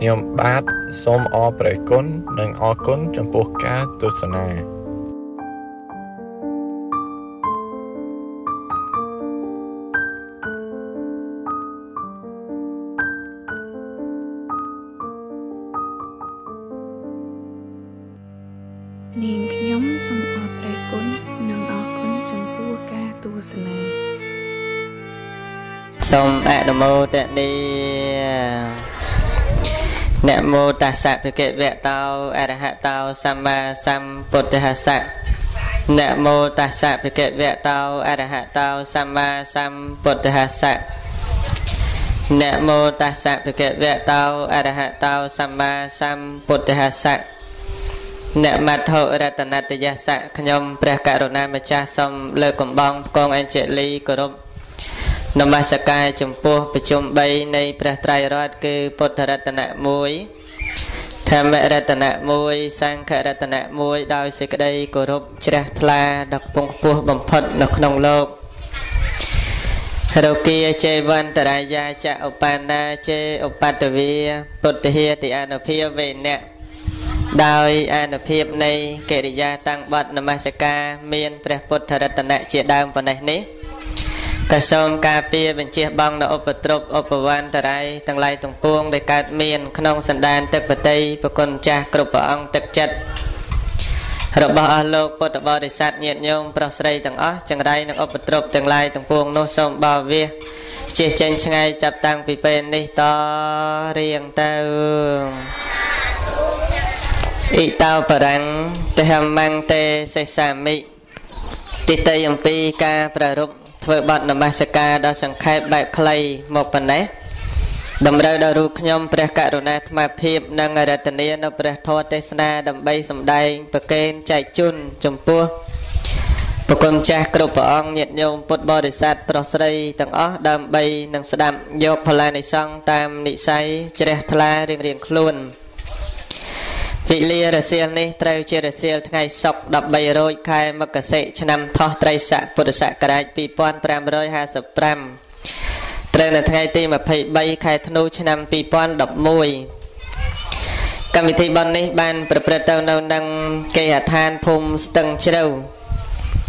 ខ្ញុំបាទសូមអរព្រះគុណនិងអរគុណចំពោះការទស្សនានាងខ្ញុំសូមអរព្រះគុណនិងអរគុណចំពោះការទស្សនាសូមអនុមោទនី នមោតស្សៈភិក្ខវៈតោអរហតោសម្មាសម្ពុទ្ធស្សៈនមោតស្សៈភិក្ខវៈតោអរហតោសម្មាសម្ពុទ្ធស្សៈនមោតស្សៈភិក្ខវៈតោអរហតោសម្មាសម្ពុទ្ធស្សៈអ្នកមត្ថុរតនតយសៈខ្ញុំព្រះករុណាម្ចាស់សូមលើកកំបងផ្គងអេនជេលីគោរព នមស្ការចំពោះប្រជុំ3នៃព្រះត្រៃរតគឺពុទ្ធរតនៈ1ធម្មរតនៈ1សង្ឃរតនៈ1ដោយសេចក្តីគោរពជ្រះថ្លាដល់ពងខ្ពស់បំផុតនៅក្នុងលោករោគាចេវន្តរាយាចឧបាណាចេឧបតវីពុទ្ធិតិអនុភាវេណៈដោយអនុភាពនៃកិរិយាតាំងបត់នមស្ការមានព្រះពុទ្ធរតនៈជាដើមប៉ុណ្ណេះនេះ ក៏សូមការពារបញ្ជាបងនៅឧបទ្រពឧបវន្តរ័យទាំងឡាយទាំងពួងដែលកើតមានក្នុងសន្តានទឹកបតីប្រគុណចាស់គ្រប់ព្រះអង្គទឹកចិត្តរបស់អស់លោកពុទ្ធបរិស័ទញាតិញោមប្រុសស្រីទាំងអស់ចង្រៃនិងឧបទ្រពទាំងឡាយទាំងពួងនោះសូមបោវាជិះចេញឆ្ងាយចាប់តាំងពីពេលនេះតរៀងទៅអ៊ីតោបរាំងទេហមੰទេសេសាមិទិតីអំពីការប្រារព្ធធ្វើបទនមស្ការដ៏សង្ខេបបែបខ្លីមកប៉ុណ្ណេះតម្រូវដល់រូបខ្ញុំព្រះករុណាអាត្មាភាពនិងរតនានៅព្រះធម៌ទេសនាដើម្បីសម្ដែងប្រកេនចែកជូនចំពោះប្រគុណចាស់គ្រប់ព្រះអង្គញាតិញោមពុទ្ធបរិស័ទប្រុសស្រីទាំងអស់ដើម្បីនឹងស្ដាប់យកផលានិសង្ឃតាមនិស័យជ្រះថ្លារៀងរៀងខ្លួន វិលារសៀលនេះត្រូវជារសៀលថ្ងៃសុក្រ13រោចខែមករាឆ្នាំថោះត្រីស័កពុទ្ធសករាជ2555ត្រូវនៅថ្ងៃទី23ខែធ្នូឆ្នាំ2011កម្មវិធីបន់នេះបាន ប្រព្រឹត្តទៅនៅនឹងគេហដ្ឋានភូមិស្ទឹងជ្រៅ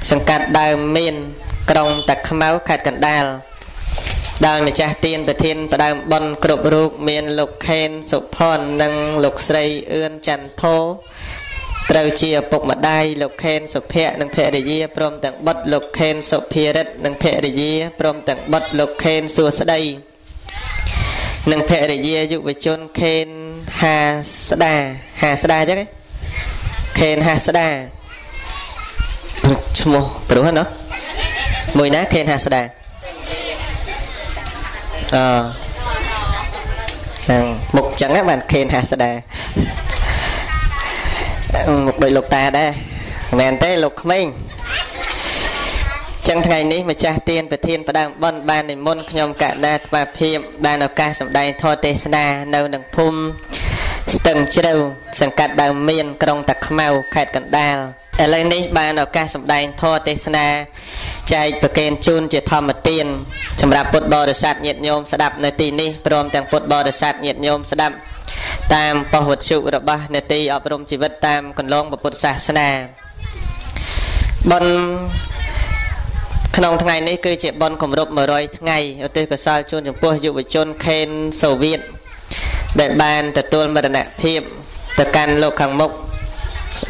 សង្កាត់ដើមមាន ក្រុងតាខ្មៅខេត្តកណ្ដាល ដោយម្ចាស់ទានប្រធានផ្ដើមបនគ្រប់រូបមានលោកខេនសុផននិងលោកស្រីអឿនចន្ទធោត្រូវជាឪពុកម្ដាយលោកខេនសុភ័ក្រនិងភរិយាព្រមទាំងបុត្រលោកខេនសុភារិទ្ធនិងភរិយាព្រមទាំងបុត្រលោកខេនសួស្ដីនិងភរិយាយុវជនខេនហាស្ដាហាស្ដាអញ្ចឹងខេនហាស្ដាឈ្មោះព្រោះណាមួយណាខេនហាស្ដា អហ្នឹងមុខចឹងបានខេនហាស្ដាមុខដូចលោកតាដែរមិនមែនទេលោកក្មេងចឹងថ្ងៃនេះម្ចាស់ទានប្រធានផ្ដើមបនបាននិមន្តខ្ញុំកណ្ដាថ្មភាពបានឱកាសសម្ដែងធម៌ទេសនានៅនឹងភូមិ ស្ទឹងជ្រៅសង្កាត់ដើមមានក្រុងតាខ្មៅខេត្តកណ្ដាលឥឡូវនេះបានឱកាសសម្ដែងធម៌ទេសនាចែកប្រកេនជូនជាធម្មទានសម្រាប់ពុទ្ធបរិស័ទញាតិញោមស្ដាប់នៅទីនេះព្រមទាំងពុទ្ធបរិស័ទញាតិញោមស្ដាប់តាមប៉ុស្តិ៍វត្ថុរបស់នេតិអប់រំជីវិតតាមកន្លងពុទ្ធសាសនាបនក្នុងថ្ងៃនេះគឺជាបនគម្រប់100ថ្ងៃឧទ្ទិសកុសលជូនចំពោះយុវជនខេនសូវៀត ដែលបានទទួលមរណភាពទៅកាន់លោកខាងមុខ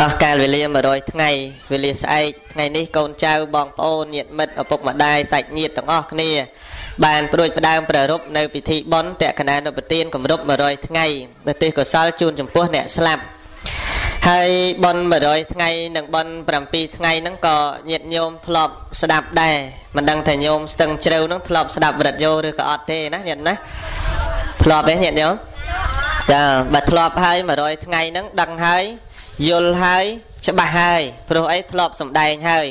អស់កាលវេលា100ថ្ងៃវេលាស្អែកថ្ងៃនេះកូនចៅបងប្អូនញាតិមិត្តឪពុកម្ដាយសាច់ញាតិទាំងអស់គ្នា បានព្រួយផ្ដើមប្រារព្ធនៅពិធីបុណ្យតក្កណានុប្រទានគម្រប់100ថ្ងៃប្រទេសកុសលជូនចំពោះអ្នកស្លាប់ហើយបុណ្យ100ថ្ងៃនិងបុណ្យ7ថ្ងៃហ្នឹងក៏ញាតិញោមធ្លាប់ស្ដាប់ដែរមិនដឹងថាញោមស្ទឹងជ្រៅហ្នឹងធ្លាប់ស្ដាប់វត្តយោឬក៏អត់ទេណាញាតិណាធ្លាប់ទេញាតិញោម ចាបើធ្លាប់ហើយ100ថ្ងៃហ្នឹងដឹងហើយយល់ហើយច្បាស់ហើយព្រោះអីធ្លាប់សំដែងហើយ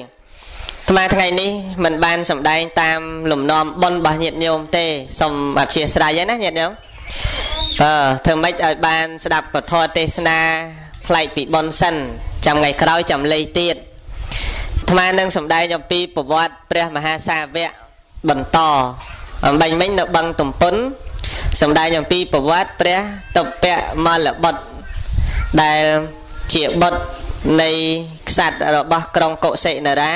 ថ្មថ្ងៃនេះមិនបានសំដែងតាមលំនាំប៉ុនរបស់ញាតិញោមទេសូមអធិស្ឋានណាញាតិញោមអឺធ្វើម៉េចឲ្យបានស្ដាប់ពធទេសនាផ្លែកពីប៉ុនសិនចាំថ្ងៃក្រោយចាំលេខទៀតថ្មនឹងសំដែងអំពីប្រវត្តិព្រះមហាសាវកបន្តអំបញ្ញមិញនៅបឹងទំពុន សម្ដែងអំពីប្រវត្តិព្រះតពៈមលបុត្រដែលជាបុត្រនៃក្សត្ររបស់ក្រុងកុសិនារា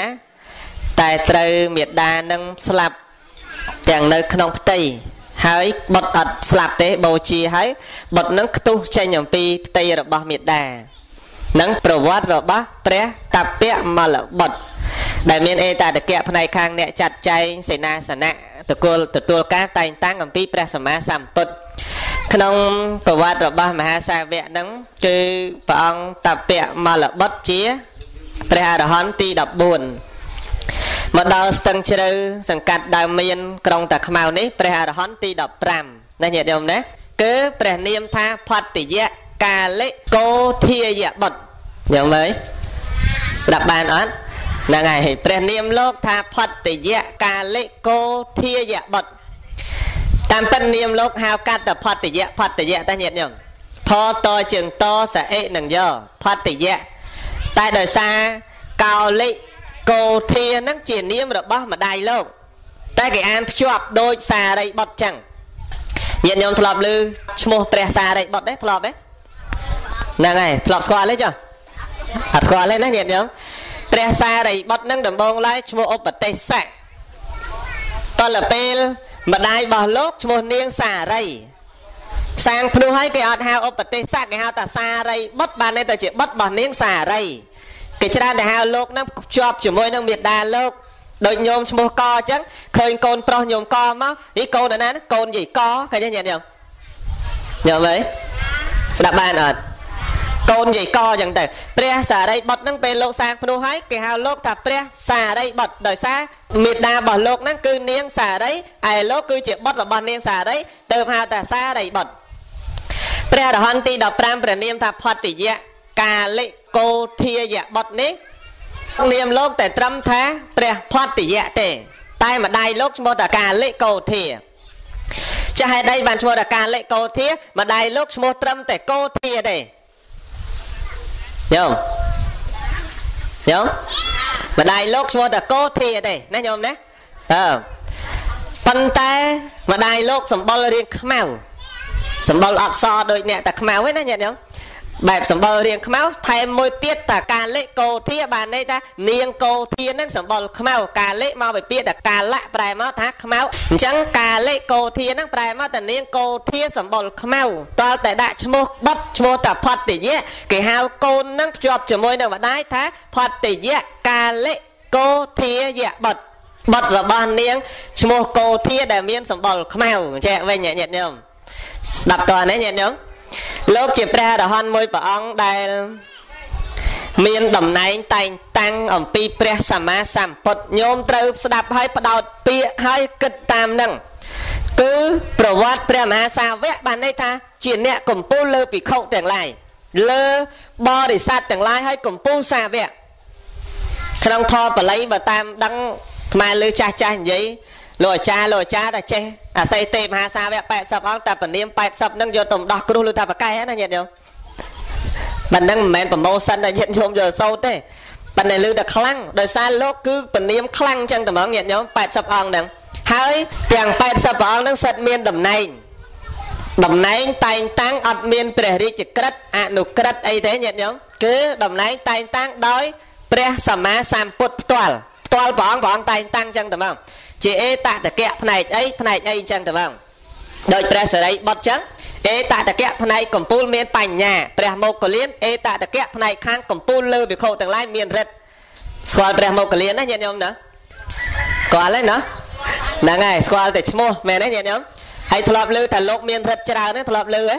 តែត្រូវមេដានឹងស្លាប់ទាំងនៅក្នុងផ្ទៃហើយបុត្រអត់ស្លាប់ទេបូជាហើយបុត្រនឹងខ្ទុះចេញអំពីផ្ទៃរបស់មេដានឹងប្រវត្តិរបស់ព្រះតពៈមលបុត្រដែលមានអេតតកៈផ្នែកខាងអ្នកចាត់ចែងសេនាសនៈ តកុលទទួលការតែងតាំងអំពីព្រះសម្មាសម្ពុទ្ធក្នុងប្រវត្តិរបស់មហាសាវកហ្នឹងគឺព្រះអង្គតពៈមលបុត្រជាព្រះអរហន្តទី14មកដល់ស្ទឹងជ្រៅសង្កាត់ដើមមាន ក្រុងតាខ្មៅនេះព្រះអរហន្តទី15ណាញាតិញោមណាគឺព្រះនាមថាផតតិយៈកាលិកោធាយបុត្រញោមមើលស្ដាប់បានអត់ ហ្នឹងហើយព្រះនាមលោកថាផតយៈកាលិកោធាយបុត្រតាមពិតនាមលោកហៅកាត់តែផតយៈផតយៈតាញាតិញោមផតជើងតសអិនឹងយោផតយៈតែដោយសារកោលិកោធានឹងជានាមរបស់ម្ដាយលោក តែគេអានភ្ជាប់ដូចសារីបុត្រចឹងញាតិញោមធ្លាប់ឮឈ្មោះព្រះសារីបុត្រទេធ្លាប់ទេហ្នឹងហើយធ្លាប់ស្គាល់ទេចុះអត់ស្គាល់ទេណាញាតិញោម ព្រះសារីបុត្រនឹងដំបងឡើយឈ្មោះឧបទេសៈតលពេលម្ដាយរបស់លោកឈ្មោះនាងសារីសាងភ្នោះឲ្យគេអត់ហៅឧបទេសៈគេហៅថាសារីបុត្របានន័យទៅជាបុត្ររបស់នាងសារីគេច្រើនតែហៅលោកនឹងភ្ជាប់ជាមួយនឹងមេដាលោកដូចញោមឈ្មោះកអញ្ចឹងឃើញកូនប្រុសញោមកមកនេះកូនណាកូនយាយកឃើញទេញាតិញោមញោមអើយស្ដាប់បានអត់ កូនយាយកអញ្ចឹងទៅព្រះសារីបុត្រហ្នឹងពេលលោកសាងភ្នោះហើយគេហៅលោកថាព្រះសារីបុត្រដោយសារមេដារបស់លោកហ្នឹងគឺនាងសារីឯលោកគឺជាបុត្ររបស់នាងសារីទៅហៅថាសារីបុត្រព្រះរហន្តទី15ព្រះនាមថាផតតិយៈកាលិកោធាយបុត្រនេះនាមលោកតែត្រឹមថាព្រះផតតិយៈទេ តែម្ដាយលោកឈ្មោះថាកាលិកោធាចាហេតុអីបានឈ្មោះថាកាលិកោធាម្ដាយលោកឈ្មោះត្រឹមតែកោធាទេ ញោមញោមម្ដាយលោកឈ្មោះតកោធាទេណាញោមណាអើប៉ុន្តែម្ដាយលោកសម្បុររៀងខ្មៅសម្បុរអត់សដូចអ្នកតែខ្មៅឯណាញាតិញោម បែបសម្បុររៀងខ្មៅថែមមួយទៀតតាកាលេកោធាបានន័យថានាងកោធានឹងសម្បុរខ្មៅកាលេមកពីពាក្យតាកាលៈប្រែមកថាខ្មៅអញ្ចឹងកាលេកោធានឹងប្រែមកតានាងកោធាសម្បុរខ្មៅតលតែដាក់ឈ្មោះបិទឈ្មោះតាផតតិយៈគេហៅកូននឹងភ្ជាប់ជាមួយនឹងម្ដាយថាផតតិយៈកាលេកោធាយៈបិទបិទរបស់នាងឈ្មោះកោធាដែលមានសម្បុរខ្មៅចែកវិញញាតិញោមស្ដាប់តើណាញាតិញោម លោកជាព្រះអរហន្តមួយព្រះអង្គដែលមានតំណែងតែងតាំងអំពីព្រះសម្មាសម្ពុទ្ធញោមត្រូវស្ដាប់ហើយផ្ដោតពាក្យហើយគិតតាមនឹងគឺប្រវត្តិព្រះមហាសាវកបានន័យថាជាអ្នកកម្ពូលលើភិក្ខុទាំងឡាយលើបរិស័ទទាំងឡាយឲ្យកម្ពូលសាវកក្នុងធម៌បល័យបើតាមដឹងថ្មលើចាស់ចាស់និយាយ លោកអាចារ្យលោកអាចារ្យតែចេះអាស័យទេមហាសាវក80អង្គតែពនាម80នឹងយកទៅដោះគ្រោះឬថាបកែណាញាតិញោមបាននឹងមិនមែនប្រម៉ូសិនតែញាតិញោមយកសោតទេប៉ុន្តែលឺតែខ្លាំងដោយសារលោកគឺពនាមខ្លាំងចឹងតែហ្មងញាតិញោម80អង្គហ្នឹងហើយទាំង80អង្គហ្នឹងសិតមានតំណែងតំណែងតែងតាំងអត់មានព្រះរាជក្រឹតអនុក្រឹតអីទេញាតិញោមគឺតំណែងតែងតាំងដោយព្រះសម្មាសម្ពុទ្ធផ្ទាល់ផ្ទាល់ព្រះអង្គព្រះអង្គតែងតាំងចឹងតែហ្មង ជាអេតតកៈផ្នែកអីផ្នែកអីចឹងទៅបងដោយព្រះសរិបុត្រចឹងអេតតកៈផ្នែកកម្ពូលមានបញ្ញាព្រះមោគលានអេតតកៈផ្នែកខាងកម្ពូលលើវិខុទាំងឡាយមានរិទ្ធស្គាល់ព្រះមោគលានណាញាតិញោមណាស្គាល់ហើយណាហ្នឹងហើយស្គាល់តែឈ្មោះមែនទេញាតិញោមហើយធ្លាប់លើថាលោកមានរិទ្ធច្រើនទេធ្លាប់លើហ៎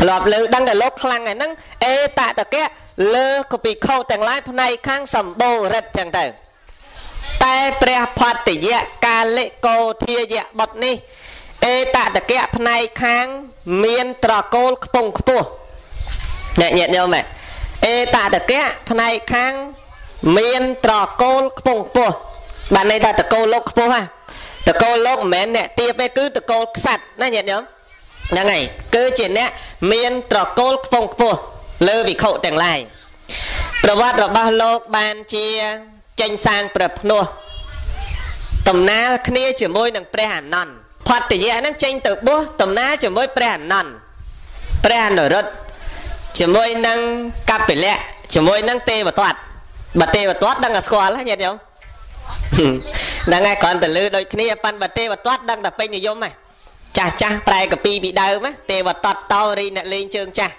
ធ្លាប់លើដឹងតែលោកខ្លាំងហ្នឹងអេតតកៈលើកពីខោទាំងឡាយផ្នែកខាងសម្បូររិទ្ធចឹងទៅ តែព្រះផតយៈកាលិកោធាយៈបុត្រនេះអេតតកៈផ្នែកខាង មានត្រកូលខ្ពង់ខ្ពស់អ្នកញាតិញោមអេតតកៈផ្នែកខាង មានត្រកូលខ្ពង់ខ្ពស់បានន័យថាតកូលលោកខ្ពស់ហ่ะតកូលលោកមិនមែនអ្នកទៀបទេគឺតកូលខ្សាត់ណាញាតិញោមហ្នឹងហើយគឺជាអ្នកមានត្រកូលខ្ពង់ខ្ពស់លើវិខុទាំងឡាយប្រវត្តិរបស់លោកបានជា ចេញសាងព្រះភ្នោះតំណាលគ្នាជាមួយនឹងព្រះអានន្ទផតយៈហ្នឹងចេញទៅបួសដំណើរជាមួយព្រះអនន្តព្រះអនុរុទ្ធជាមួយនឹងកពិលៈជាមួយនឹងទេវទត្តបើទេវទត្តដឹងតែស្គាល់ញាតិញោមហ្នឹងហើយគ្រាន់តែលឺដូចគ្នាប៉ាន់បើទេវទត្តដឹងតែពេញនិយមហ៎ចាស់ចាស់ប្រែកពីពីដើមទេវតតតោរីអ្នកលេងជើងចាស់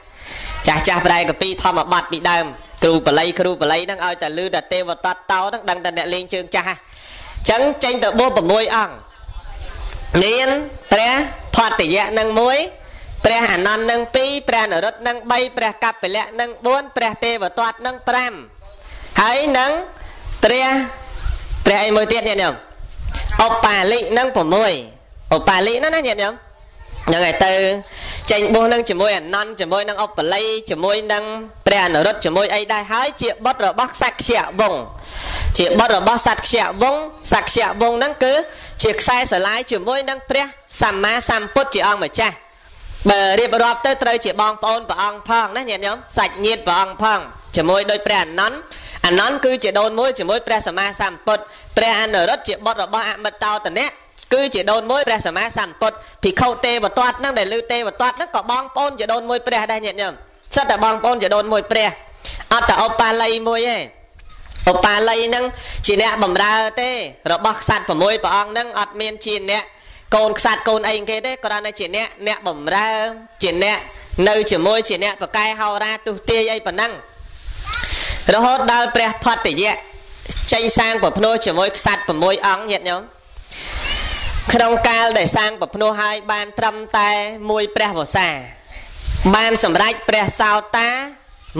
ចាស់ចាស់ប្រែកពីធម្មបត្តិពីដើមគ្រូបល័យគ្រូបល័យហ្នឹងឲ្យតែលឺតែទេវតតតោហ្នឹងដឹងតែអ្នកលេងជើងចាស់ហ៎អញ្ចឹងចេញទៅបួស6អង្គមានព្រះផតយៈនឹង1ព្រះអានន្ទនឹង2ព្រះនរុត្តនឹង3ព្រះកពិលៈនឹង4ព្រះទេវទត្តនឹង5ហើយនឹងព្រះព្រះអីមួយទៀតញាតិញោមឧបាលិនឹង6ឧបាលិហ្នឹងណាញាតិញោម ហ្នឹងហើយទៅចេញបួសនឹងជាមួយអនន្តជាមួយនឹងឧបល័យជាមួយនឹងព្រះអនុរុទ្ធជាមួយអីដែរហើយជាបុត្ររបស់សក្យៈវង្សជាបុត្ររបស់សក្យៈវង្សសក្យៈវង្សហ្នឹងគឺជាខ្សែស្រឡាយជាមួយនឹងព្រះសម្មាសម្ពុទ្ធជាអង្គម្ចាស់បើរៀបរាប់ទៅត្រូវជាបងប្អូនព្រះអង្គផងណាញាតិញោមសាច់ញាតិព្រះអង្គផងជាមួយដោយព្រះអនន្តអនន្តគឺជាដូនមួយជាមួយព្រះសម្មាសម្ពុទ្ធព្រះអនុរុទ្ធជាបុត្ររបស់អមិតោតនៈ គឺជាដូនមួយព្រះសម្មាសម្ពុទ្ធភិក្ខុទេវទត្តហ្នឹងដែលលើទេវទត្តហ្នឹងក៏បងប្អូនជាដូនមួយព្រះដែរញាតិញោមសិតតែបងប្អូនជាដូនមួយព្រះអត់តែឧបាល័យមួយទេឧបាល័យហ្នឹងជាអ្នកបំរើទេរបស់ក្សត្រ6ព្រះអង្គហ្នឹងអត់មានជាអ្នកកូនខ្សាត់កូនអីគេទេគ្រាន់តែជាអ្នកអ្នកបំរើជាអ្នកនៅជាមួយជាអ្នកប្រកែហោរាទុទាយអីប៉ុណ្ណឹងរហូតដល់ព្រះផតយៈចេញសាងប្រភ្នោះជាមួយខ្សាត់6អង្គញាតិញោម ក្នុងកាលដែលសាងប្រភ្នោះហើយបានត្រឹមតែមួយព្រះវសាបានសម្រេចព្រះសោតា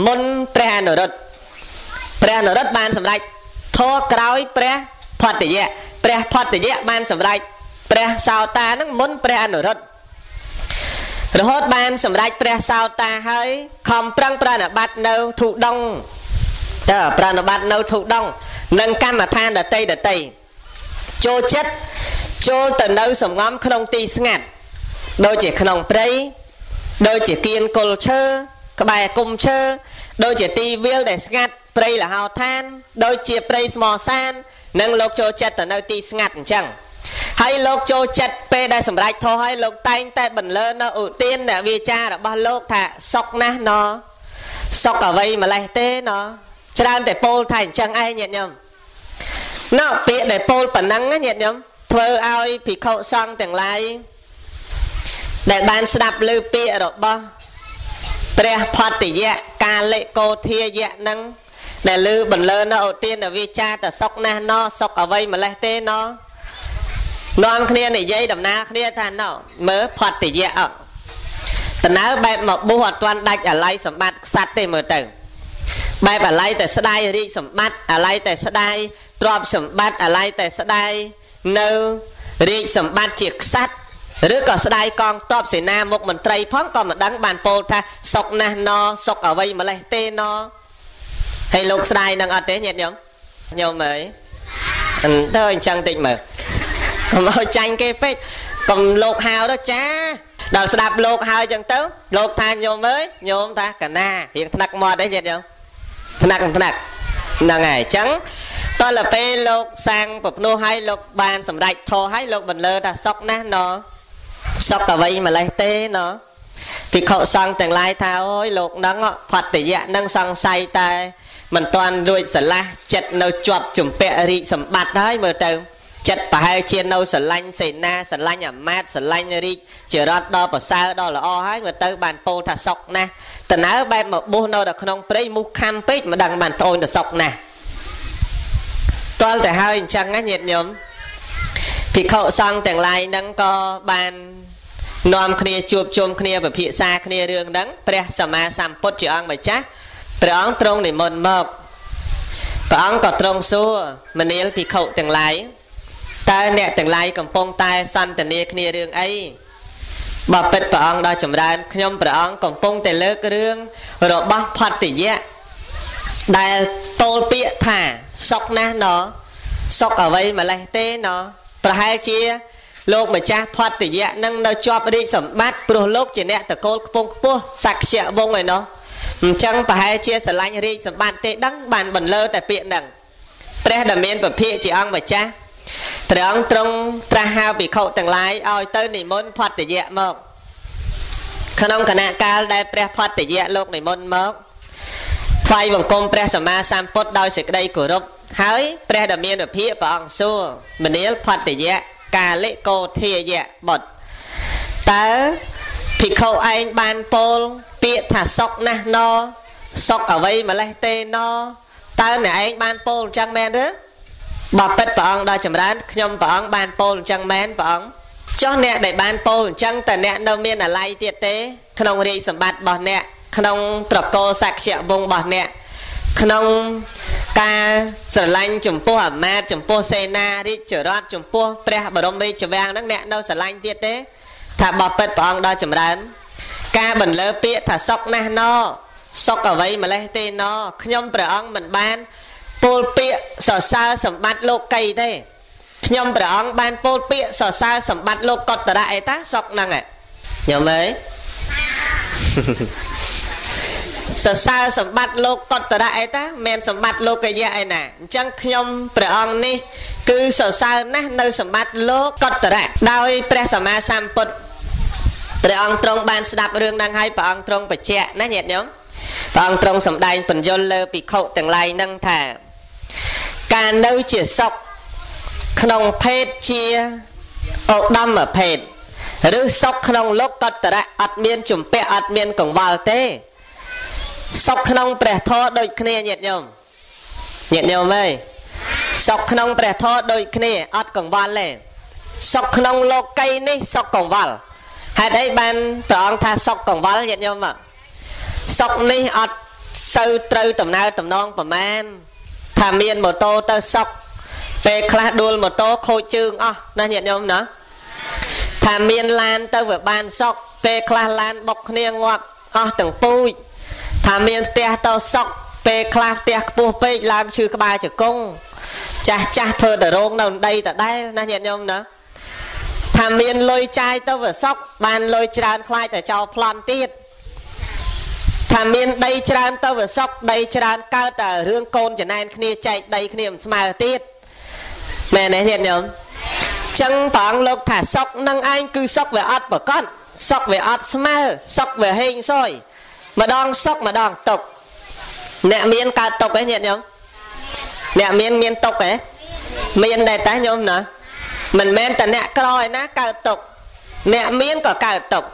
មុនព្រះអនុរុទ្ធព្រះអនុរុទ្ធបានសម្រេចធរក្រោយព្រះផតយៈព្រះផតយៈបានសម្រេចព្រះសោតានឹងមុនព្រះអនុរុទ្ធរហូតបានសម្រេចព្រះសោតាហើយខំប្រឹងប្រណិប័តនៅធុដងតើប្រណិប័តនៅធុដងនិងកម្មដ្ឋានដតីដតី ចូលចិត្តចូលទៅនៅសំងំក្នុងទីស្ងាត់ដូចជាក្នុងព្រៃដូចជាគៀនគល់ឈើក្បែរគុំឈើដូចជាទីវាលដែលស្ងាត់ព្រៃលហោឋាន ដូចជាព្រៃស្មោសាន និងលោកចូលចិត្តទៅនៅទីស្ងាត់អញ្ចឹងហើយលោកចូលចិត្តពេលដែលសម្រេចធោះហើយលោកតែងតែបន្លឺនៅឧទានអ្នកវាចារបស់លោកថាសុកណាស់ណសុកអ្វីម្លេះទេណច្រើនតែពោលថាអញ្ចឹងឯងញាតិញោម ណោពាក្យដែលពោលប៉ុណ្ណឹងញាតិញោមធ្វើឲ្យភិក្ខុសង្ឃទាំងឡាយដែលបានស្ដាប់ឮពាក្យរបស់ព្រះផតយៈកាលិកោធាយៈនឹងដែលលើបន្លឺនៅឧទានវិចាតសុកណាស់ណោសុកអ្វីម្លេះទេណោនាំគ្នានិយាយដំណើរគ្នាថាណោមើលផតយៈអតណើបែបមកបួសអត់ទាន់ដាច់អាល័យសម្បត្តិខ្សាត់ទេមើលទៅ បែបអាល័យតែស្ដាយរីកសម្បត្តិអាល័យតែស្ដាយទ្រព្យសម្បត្តិអាល័យតែស្ដាយនៅរាជសម្បត្តិជាខ្សាត់ឬក៏ស្ដាយកងតបសេនាមុខមន្ត្រីផងក៏មិនដឹងបានពោលថាសុកណាស់ណសុកអ្វីម្លេះទេណហើយលោកស្ដាយនឹងអត់ទេញាតិញោមញោមអើយអន្ទៅអញ្ចឹងតិចមើលកុំឲ្យចាញ់គេពេកកុំលោកហៅទៅចាដល់ស្ដាប់លោកហើយអញ្ចឹងទៅលោកថាញោមអើយញោមថាកណារៀងថ្នាក់មាត់ទេញាតិញោម ថ្នាក់ថ្នាក់ហ្នឹងហើយអញ្ចឹងតលពេលលោកសាងប្រភ្នោះឲ្យលោកបានសម្រេចធោឲ្យលោកបន្លឺថាសុកណាស់ណសុកអ្វីម្លេះទេណភិក្ខុសង្ឃទាំងឡាយថាអូយលោកនឹងផតយៈនឹងសង្ស័យតែមិនទាន់រួចស្រឡះចិត្តនៅជាប់ជំពាក់រីកសម្បត្តិហើយមើលទៅ ចិត្តប្រហែលជានៅស្រឡាញ់សេនាស្រឡាញ់អាមាត្យស្រឡាញ់រីកជារត់ដល់ប្រសើរដល់ល្អហើយមើលទៅបានពោលថាសុកណាស់តើណើបែបមកបួសនៅដល់ក្នុងព្រៃមុខខំពេកមិនដឹងបានត្អូនទៅសុកណាស់តលទៅហើយអញ្ចឹងណាញាតិញោមភិក្ខុសង្ឃទាំងឡាយហ្នឹងក៏បាននាំគ្នាជួបជុំគ្នាពិភាក្សាគ្នារឿងហ្នឹងព្រះសម្មាសម្ពុទ្ធជាអង្គម្ចាស់ព្រះអង្គទ្រង់និមន្តមកព្រះអង្គក៏ទ្រង់សួរមនាលភិក្ខុទាំងឡាយ តើអ្នកទាំងឡាយកំពុងតែសន្ទនាគ្នារឿងអីបើពិតព្រះអង្គដ៏ចម្រើនខ្ញុំព្រះអង្គកំពុងតែលើករឿងរបស់ផតយៈដែលពោលពាក្យថាសុកណាស់ណសុកអ្វីម្លេះទេណប្រហែលជាលោកម្ចាស់ផតយៈនឹងនៅជាប់រាជសម្បត្តិព្រោះលោកជាអ្នកតកូលខ្ពង់ខ្ពស់សក្យវងឯណោះអញ្ចឹងប្រហែលជាស្រឡាញ់រាជសម្បត្តិទេដឹងបានបន្លឺតែពាក្យហ្នឹងព្រះដែលមានពភាកជាអង្គម្ចាស់ ព្រះអង្គទ្រង់ត្រាស់ហៅភិក្ខុទាំងឡាយឲ្យទៅនិមន្តផតយៈមកក្នុងគណៈកាលដែលព្រះផតយៈលោកនិមន្តមកថ្វាយបង្គំព្រះសម្មាសម្ពុទ្ធដោយសេចក្តីគោរពហើយព្រះដ៏មានវិភាកព្រះអង្គសួរមនាលផតយៈកាលិកោធាយៈបុត្រតើភិក្ខុឯងបានពោលពាក្យថាសុកណាស់ណសុកអ្វីម្លេះទេណតើអ្នកឯងបានពោលអញ្ចឹងមែនឬ បើពិតព្រះអង្គដល់ចម្រើនខ្ញុំព្រះអង្គបានពោលអញ្ចឹងមែនព្រះអង្គចុះអ្នកដែលបានពោលអញ្ចឹងតើអ្នកនៅមានអាល័យទៀតទេ ក្នុងរាជសម្បត្តិរបស់អ្នកក្នុងត្រកូលសក្យវងរបស់អ្នកក្នុងការស្រឡាញ់ចំពោះអាមាត្យចំពោះសេនារាជរដ្ឋចំពោះព្រះបរមរាជវាំងហ្នឹងអ្នកនៅស្រឡាញ់ទៀតទេ ថាបបិទ្ធព្រះអង្គដល់ចម្រើន ការបន្លឺពាក្យថាសុកណាស់ណសុកអ្វីម្លេះទេណខ្ញុំព្រះអង្គមិនបាន ពោលពាក្យសរសើរសម្បត្តិលោកីទេខ្ញុំព្រះអង្គបានពោលពាក្យសរសើរសម្បត្តិលោកកតរៈអីតាសុកហ្នឹងញោមអើយសរសើរសម្បត្តិលោកកតរៈអីតាមានសម្បត្តិលោកយៈអីណាអញ្ចឹងខ្ញុំព្រះអង្គនេះ គឺសរសើរណាស់នៅសម្បត្តិលោកកតរៈដោយព្រះសម្មាសម្ពុទ្ធព្រះអង្គទ្រង់បានស្ដាប់រឿងហ្នឹងហើយព្រះអង្គទ្រង់បញ្ជាក់ណាញាតិញោមព្រះអង្គទ្រង់សម្ដែងបញ្យលលើភិក្ខុទាំងឡាយនឹងថា ការនៅជាសុខក្នុងភេទជាឧត្តមភេទឬសុខក្នុងលោកកតរៈអត់មានជំពាក់អត់មានកង្វល់ទេសុខក្នុងព្រះធម៌ដូចគ្នាញាតិញោមញាតិញោមអើយសុខក្នុងព្រះធម៌ដូចគ្នាអត់កង្វល់ទេសុខក្នុងលោកីនេះសុខកង្វល់ហេតុអីបានព្រះអង្គថាសុខកង្វល់ញាតិញោមសុខនេះអត់សូវត្រូវដំណើរតំណងប្រមាណ ថាមានម៉ូតូទៅសុខពេលខ្លះដួលម៉ូតូខូចជើងអស់ណាញាតិញោមណាថាមានឡានទៅវាបានសុខពេលខ្លះឡានបុកគ្នាងាប់អស់ទាំងពូជថាមានផ្ទះទៅសុកពេលខ្លះផ្ទះខ្ពស់ពេកឡើងឈឺក្បាលជង្គង់ចាស់ចាស់ធ្វើតែរោងនៅដីតដែលណាញាតិញោមណាថាមានលុយចាយទៅវាសុកបានលុយច្រើនខ្លាចតែចោលប្លន់ទៀត ថាមានដីច្រើនទៅវាសុកដីច្រើនកើតតែរឿងកូនចំណែនគ្នាចែកដីគ្នាមិនស្មើទៀតមែនទេញាតិញោមចឹងព្រះអង្គលោកថាសុកនឹងឯងគឺសុកវាអត់ប្រកបសុកវាអត់ស្មើសុកវាហេងសយម្ដងសុកម្ដងទុកអ្នកមានកើតទុកទេញាតិញោមអ្នកមានមានទុកទេមានដែរតាញោមណាមិនមែនតែអ្នកក្រឯណាកើតទុកអ្នកមានក៏កើតទុក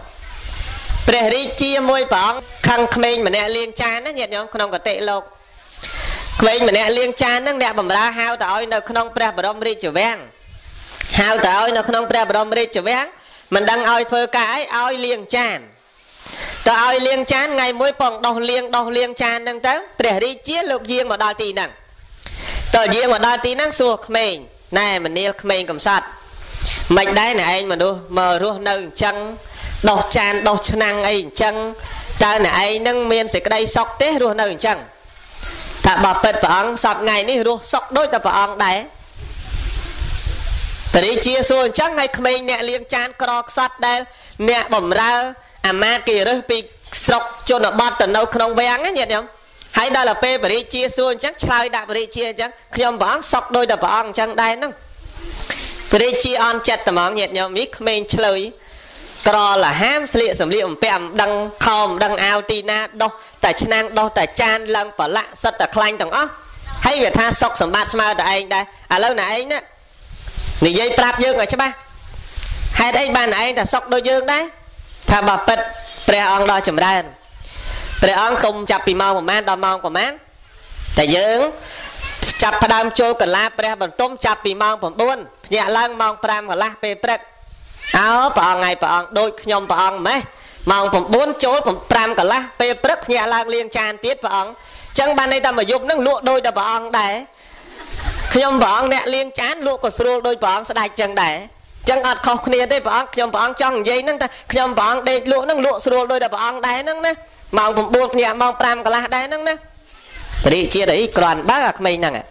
ព្រះរាជាមួយព្រះអង្គខឹងក្មេងម្នាក់លាងចានណាញាតិញោមក្នុងកតិលោកក្មេងម្នាក់លាងចានហ្នឹងអ្នកបំរើហៅទៅឲ្យនៅក្នុងព្រះបរមរាជវាំងហៅទៅឲ្យនៅក្នុងព្រះបរមរាជវាំងមិនដឹងឲ្យធ្វើការអីឲ្យលាងចានទៅឲ្យលាងចានថ្ងៃមួយផងដោះលាងដោះលាងចានហ្នឹងទៅព្រះរាជាលោកយាងមកដល់ទីហ្នឹងតើយាងមកដល់ទីហ្នឹងសួរក្មេងណែមនាលក្មេងកំសត់មិនដែរណែឯងមនុស្សមករស់នៅអញ្ចឹង ដោះចានដោះឆ្នាំងអីអញ្ចឹងតើណែឯងនឹងមានសេចក្តីសុខទេរស់នៅអញ្ចឹងថាបើពិតព្រះអង្គសពថ្ងៃនេះរស់សុខដូចតែព្រះអង្គដែរព្រះរាជាសួរអញ្ចឹងហើយក្មេងអ្នកលៀងចានក្រខ្សត់ដែលអ្នកបំរើអាមាតគេរើសពីស្រុកជនបទទៅនៅក្នុងវាំងណាញាតិញោមហើយដល់ទៅពេលបរិជាសួរអញ្ចឹងឆ្លើយដាក់បរិជាអញ្ចឹងខ្ញុំព្រះអង្គសក់ដោយតែព្រះអង្គអញ្ចឹងដែរហ្នឹងបរិជាអន់ចិត្តត្មងញាតិញោមនេះក្មេងឆ្លើយ ក្រលហាមស្លៀកសម្លៀកបំពាក់មិនដឹងខោមិនដឹងអាវទីណាដោះតែឆ្នាំងដោះតែចានឡើងប្រឡាក់សិតតែខ្លាញ់ទាំងអស់ហើយវាថាសុកសម្បត្តិស្មើតែឯងដែរឥឡូវណែឯងណានិយាយប្រាប់យើងឲ្យច្បាស់ហេតុអីបានឯងតែសុកដូចយើងដែរថាបើពិតព្រះអង្គដល់ចម្រើនព្រះអង្គគុំចាប់ពីម៉ោងប្រហែលដល់ម៉ោងប្រហែលតែយើងចាប់ផ្ដើមចូលកលាព្រះបន្ទុំចាប់ពីម៉ោង9ភ្ញាក់ឡើងម៉ោង5កន្លះពេលព្រឹក អើព្រះអង្គថ្ងៃព្រះអង្គដូចខ្ញុំព្រះអង្គម៉េះម៉ោង9ចូល5កន្លះពេលព្រឹកភ្ញាក់ឡើងលាងចានទៀតព្រះអង្គចឹងបានន័យថាមួយយប់ហ្នឹងលក់ដូចតែព្រះអង្គដែរខ្ញុំព្រះអង្គអ្នកលាងចានលក់ក៏ស្រួលដូចព្រះអង្គស្ដេចចឹងដែរចឹងអត់ខុសគ្នាទេព្រះអង្គខ្ញុំព្រះអង្គចង់និយាយហ្នឹងថាខ្ញុំព្រះអង្គដេកលក់ហ្នឹងលក់ស្រួលដោយតែព្រះអង្គដែរហ្នឹងណាម៉ោង9ភ្ញាក់ម៉ោង5កន្លះដែរហ្នឹងណារាជជាតិអីក្រាន់បើអាក្មេងហ្នឹងឥ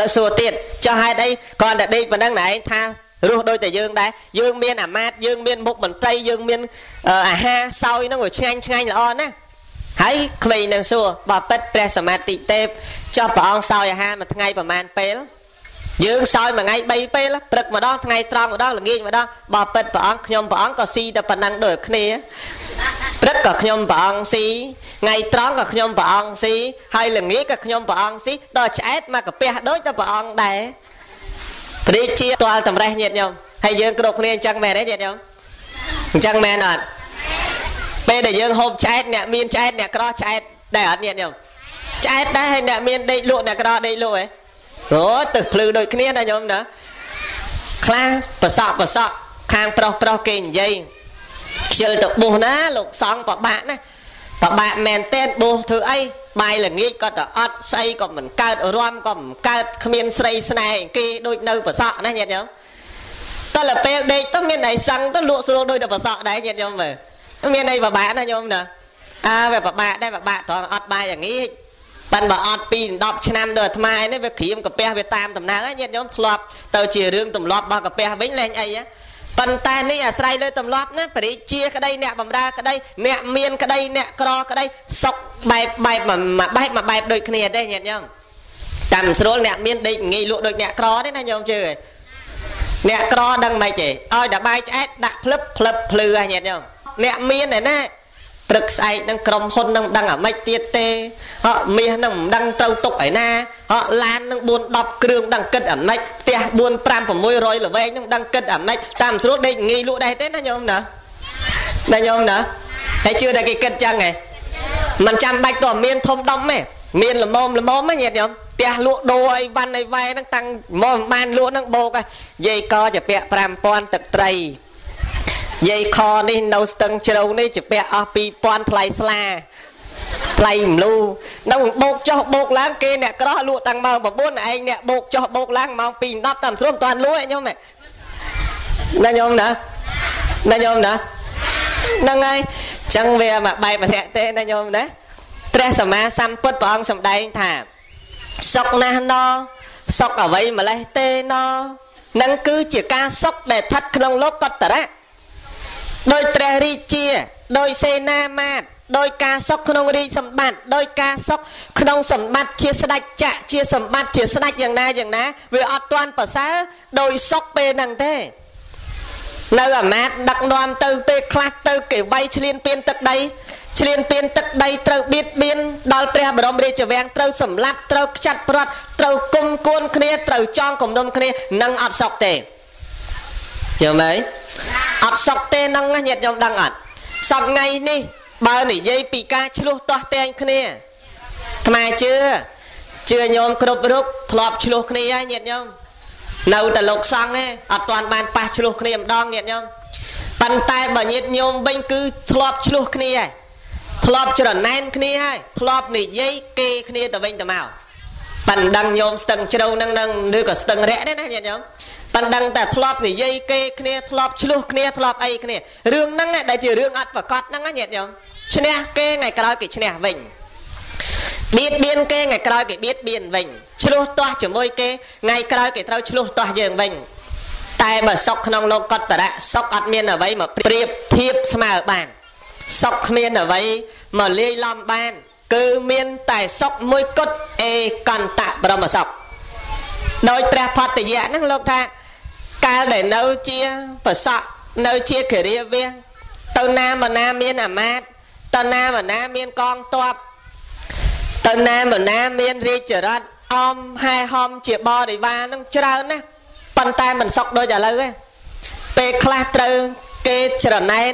ឡូវសួរទៀតចុះហេតុអីគ្រាន់តែដេកប៉ុណ្ណឹងណែឯងថា រស់ដូចតែយើងដែរយើងមានអាមាត្យយើងមានមុខមន្ត្រីយើងមានអាហារសោយហ្នឹងវាឆ្ងាញ់ឆ្ងាញ់ល្អណាស់ហើយក្មេងនឹងសួរបើពិតព្រះសមាធិទេពចុះព្រះអង្គសោយអាហារមួយថ្ងៃប្រហែលពេលយើងសោយមួយថ្ងៃ3ពេលព្រឹកម្ដងថ្ងៃត្រង់ម្ដងល្ងាចម្ដងបបិទ្ធព្រះអង្គខ្ញុំព្រះអង្គក៏ស៊ីតែប៉ុណ្ណឹងដូចគ្នាព្រឹកក៏ខ្ញុំព្រះអង្គស៊ីថ្ងៃត្រង់ក៏ខ្ញុំព្រះអង្គស៊ីហើយល្ងាចក៏ខ្ញុំព្រះអង្គស៊ីដល់ឆ្អែតមកកាពះដូចតែព្រះអង្គដែរ ព្រះជាតលតម្រេះញាតិញោមហើយយើងគ្រប់គ្នាអញ្ចឹងមែនទេញាតិញោមអញ្ចឹងមែនអត់ពេលដែលយើងហូបឆ្អែតអ្នកមានឆ្អែតអ្នកក្រឆ្អែតដែរអត់ញាតិញោមឆ្អែតដែរហើយអ្នកមានដេកលក់អ្នកក្រដេកលក់ហ៎អូទឹកភ្លឺដូចគ្នាណាញោមណាខ្លះប្រសក់ប្រសក់ខាងប្រុសប្រុសគេនិយាយខ្ជិលទៅបួសណាលោកសង្ឃប្របាក់ណា ប្របាក់មែនតែនបួសធ្វើអីបាយល្ងាចក៏ទៅអត់ស្អីក៏មិនកើតរំក៏មិនកើតគ្មានស្រីស្នេហ៍គេដូចនៅប្រសក់ណាញាតិញោមតើពេលដេកទៅមានអីសឹងទៅលក់ស្រួលដូចតែប្រសក់ដែរញាតិញោមមើលមានអីប្របាក់ណាញោមណាអើវាប្របាក់ដែរប្របាក់ត្រង់អត់បាយល្ងាចប៉ិនបើអត់ពី10ឆ្នាំដល់អាត្មានេះវាក្រៀមកាពះវាតាមដំណើរញាតិញោមធ្លាប់ទៅជារឿងទម្លាប់របស់កាពះវិញលែងអី ប៉ុន្តែនេះអាស្រ័យលើទម្លាប់ណាបរិជាក្តីអ្នកបំរើក្តីអ្នកមានក្តីអ្នកក្រក្តីសុកបែបបែបមួយបែបមួយបែបដូចគ្នាទេញាតិញោមតាមស្រួលអ្នកមានដេកងាយលក់ដូចអ្នកក្រទេណាញោមជឿអ្នកក្រដឹងមិនទេឲ្យតែបាយឆ្អែតដាក់ភ្លឹបភ្លឹបភ្លឺហ្នឹងញាតិញោមអ្នកមានឯណា ព្រឹកស្អែកនឹងក្រុមហ៊ុននឹងដឹងអាម៉េចទៀតទេហក់មាសនឹងមិនដឹងត្រូវទុកឯណាហក់ឡាននឹង4 10គ្រឿងដឹងគិតអាម៉េចផ្ទះ4 5 600ល្វែងនឹងដឹងគិតអាម៉េចតាមស្រួលដេកងាយលក់ដែរទេណាញោមណាណាញោមណាហើយជឿតែគេគិតចឹងហ៎មិនចាំបាច់តើមានធំដុំទេមានល្មមល្មមហ្នឹងញាតិញោមផ្ទះលក់ដូរអីវ៉ាន់អីវ៉ែហ្នឹងតាំងមកបានលក់ហ្នឹងបោកយាយកជាពាក់5000ទឹកត្រី យាយខនេះនៅស្ទឹងជ្រៅនេះជាពាក់អស់2000ថ្លៃស្លាថ្លៃមលូនៅបោកចុះបោកឡើងគេអ្នកក្រោះលក់តាំងម៉ោង9ឯងអ្នកបោកចុះបោកឡើងម៉ោង2:10តាមស្រួលមិនតាន់លក់ឯងខ្ញុំណាខ្ញុំណាណាខ្ញុំណាហ្នឹងហើយចឹងវាមកបែបម្នាក់ទេណាខ្ញុំណាព្រះសម្មាសម្ពុទ្ធព្រះអង្គសម្ដែងថាសុកណាស់ណសុកអ្វីម្លេះទេណនឹងគឺជាការសុកដែលស្ថិតក្នុងលោកកតរៈ ដោយព្រះរាជា ដោយសេនាមាត្រដោយការសុខក្នុងរាជសម្បត្តិដោយការសុខក្នុងសម្បត្តិជាស្ដេចចក្រជាសម្បត្តិជាស្ដេចយ៉ាងណាយ៉ាងណាវាអត់ទាន់ប្រសើរដោយសុខពេលហ្នឹងទេនៅអាមាត្យដឹកនាំទៅពេលខ្លះទៅគេវាយឈ្លានពានទឹកដីឈ្លានពានទឹកដីត្រូវបៀតបៀនដល់ព្រះបរមរាជវាំងត្រូវសម្លាប់ត្រូវខ្ចាត់ព្រាត់ត្រូវគុំគួនគ្នាត្រូវចងគំនុំគ្នានឹងអត់សុខទេ យល់ទេអត់សុខទេនឹងញាតិញោមដឹងអត់សពថ្ងៃនេះបើនិយាយពីការឆ្លោះទាស់តែងគ្នាថ្មជឿជឿញោមគ្រប់រូបធ្លាប់ឆ្លោះគ្នាហើយញាតិញោមនៅតែលោកសង្ឃឯងអត់ទាន់បានប៉ះឆ្លោះគ្នាម្ដងញាតិញោមប៉ុន្តែបើញាតិញោមវិញគឺធ្លាប់ឆ្លោះគ្នាហើយធ្លាប់ច្រណែនគ្នាហើយធ្លាប់និយាយគេគ្នាទៅវិញទៅមក ប៉ិនដឹងញោមស្ទឹងជ្រៅនឹងនឹងឬក៏ស្ទឹងរៈទេណាញាតិញោមប៉ិនដឹងតែធ្លាប់និយាយគេគ្នាធ្លាប់ឆ្លោះគ្នាធ្លាប់អីគ្នារឿងហ្នឹងដែលជារឿងអត់ប្រកបហ្នឹងញាតិញោមឈ្នះគេថ្ងៃក្រោយគេឈ្នះវិញបៀតបៀនគេថ្ងៃក្រោយគេបៀតបៀនវិញឆ្លោះទាស់ជាមួយគេថ្ងៃក្រោយគេត្រូវឆ្លោះទាស់យើងវិញតែបើសុខក្នុងលោកកតរៈសុខអត់មានអ្វីមកប្រៀបធៀបស្មើបានសុខគ្មានអ្វីមកលាយឡំបាន គឺមានតែសុខមួយគត់អេកន្តៈប្រមសុខដោយព្រះផតយៈហ្នឹងលោកថាកាលដែលនៅជាប្រសក់នៅជាគិរិយាវៈទៅណាមកណាមានអាមាត្យទៅណាមកណាមានកងទ័ពទៅណាមកណាមានរាជរដ្ឋអមហែហំជាបរិវារនឹងច្រើនណាស់ប៉ុន្តែមិនសុខដូចឥឡូវទេពេលខ្លះត្រូវគេច្រណែន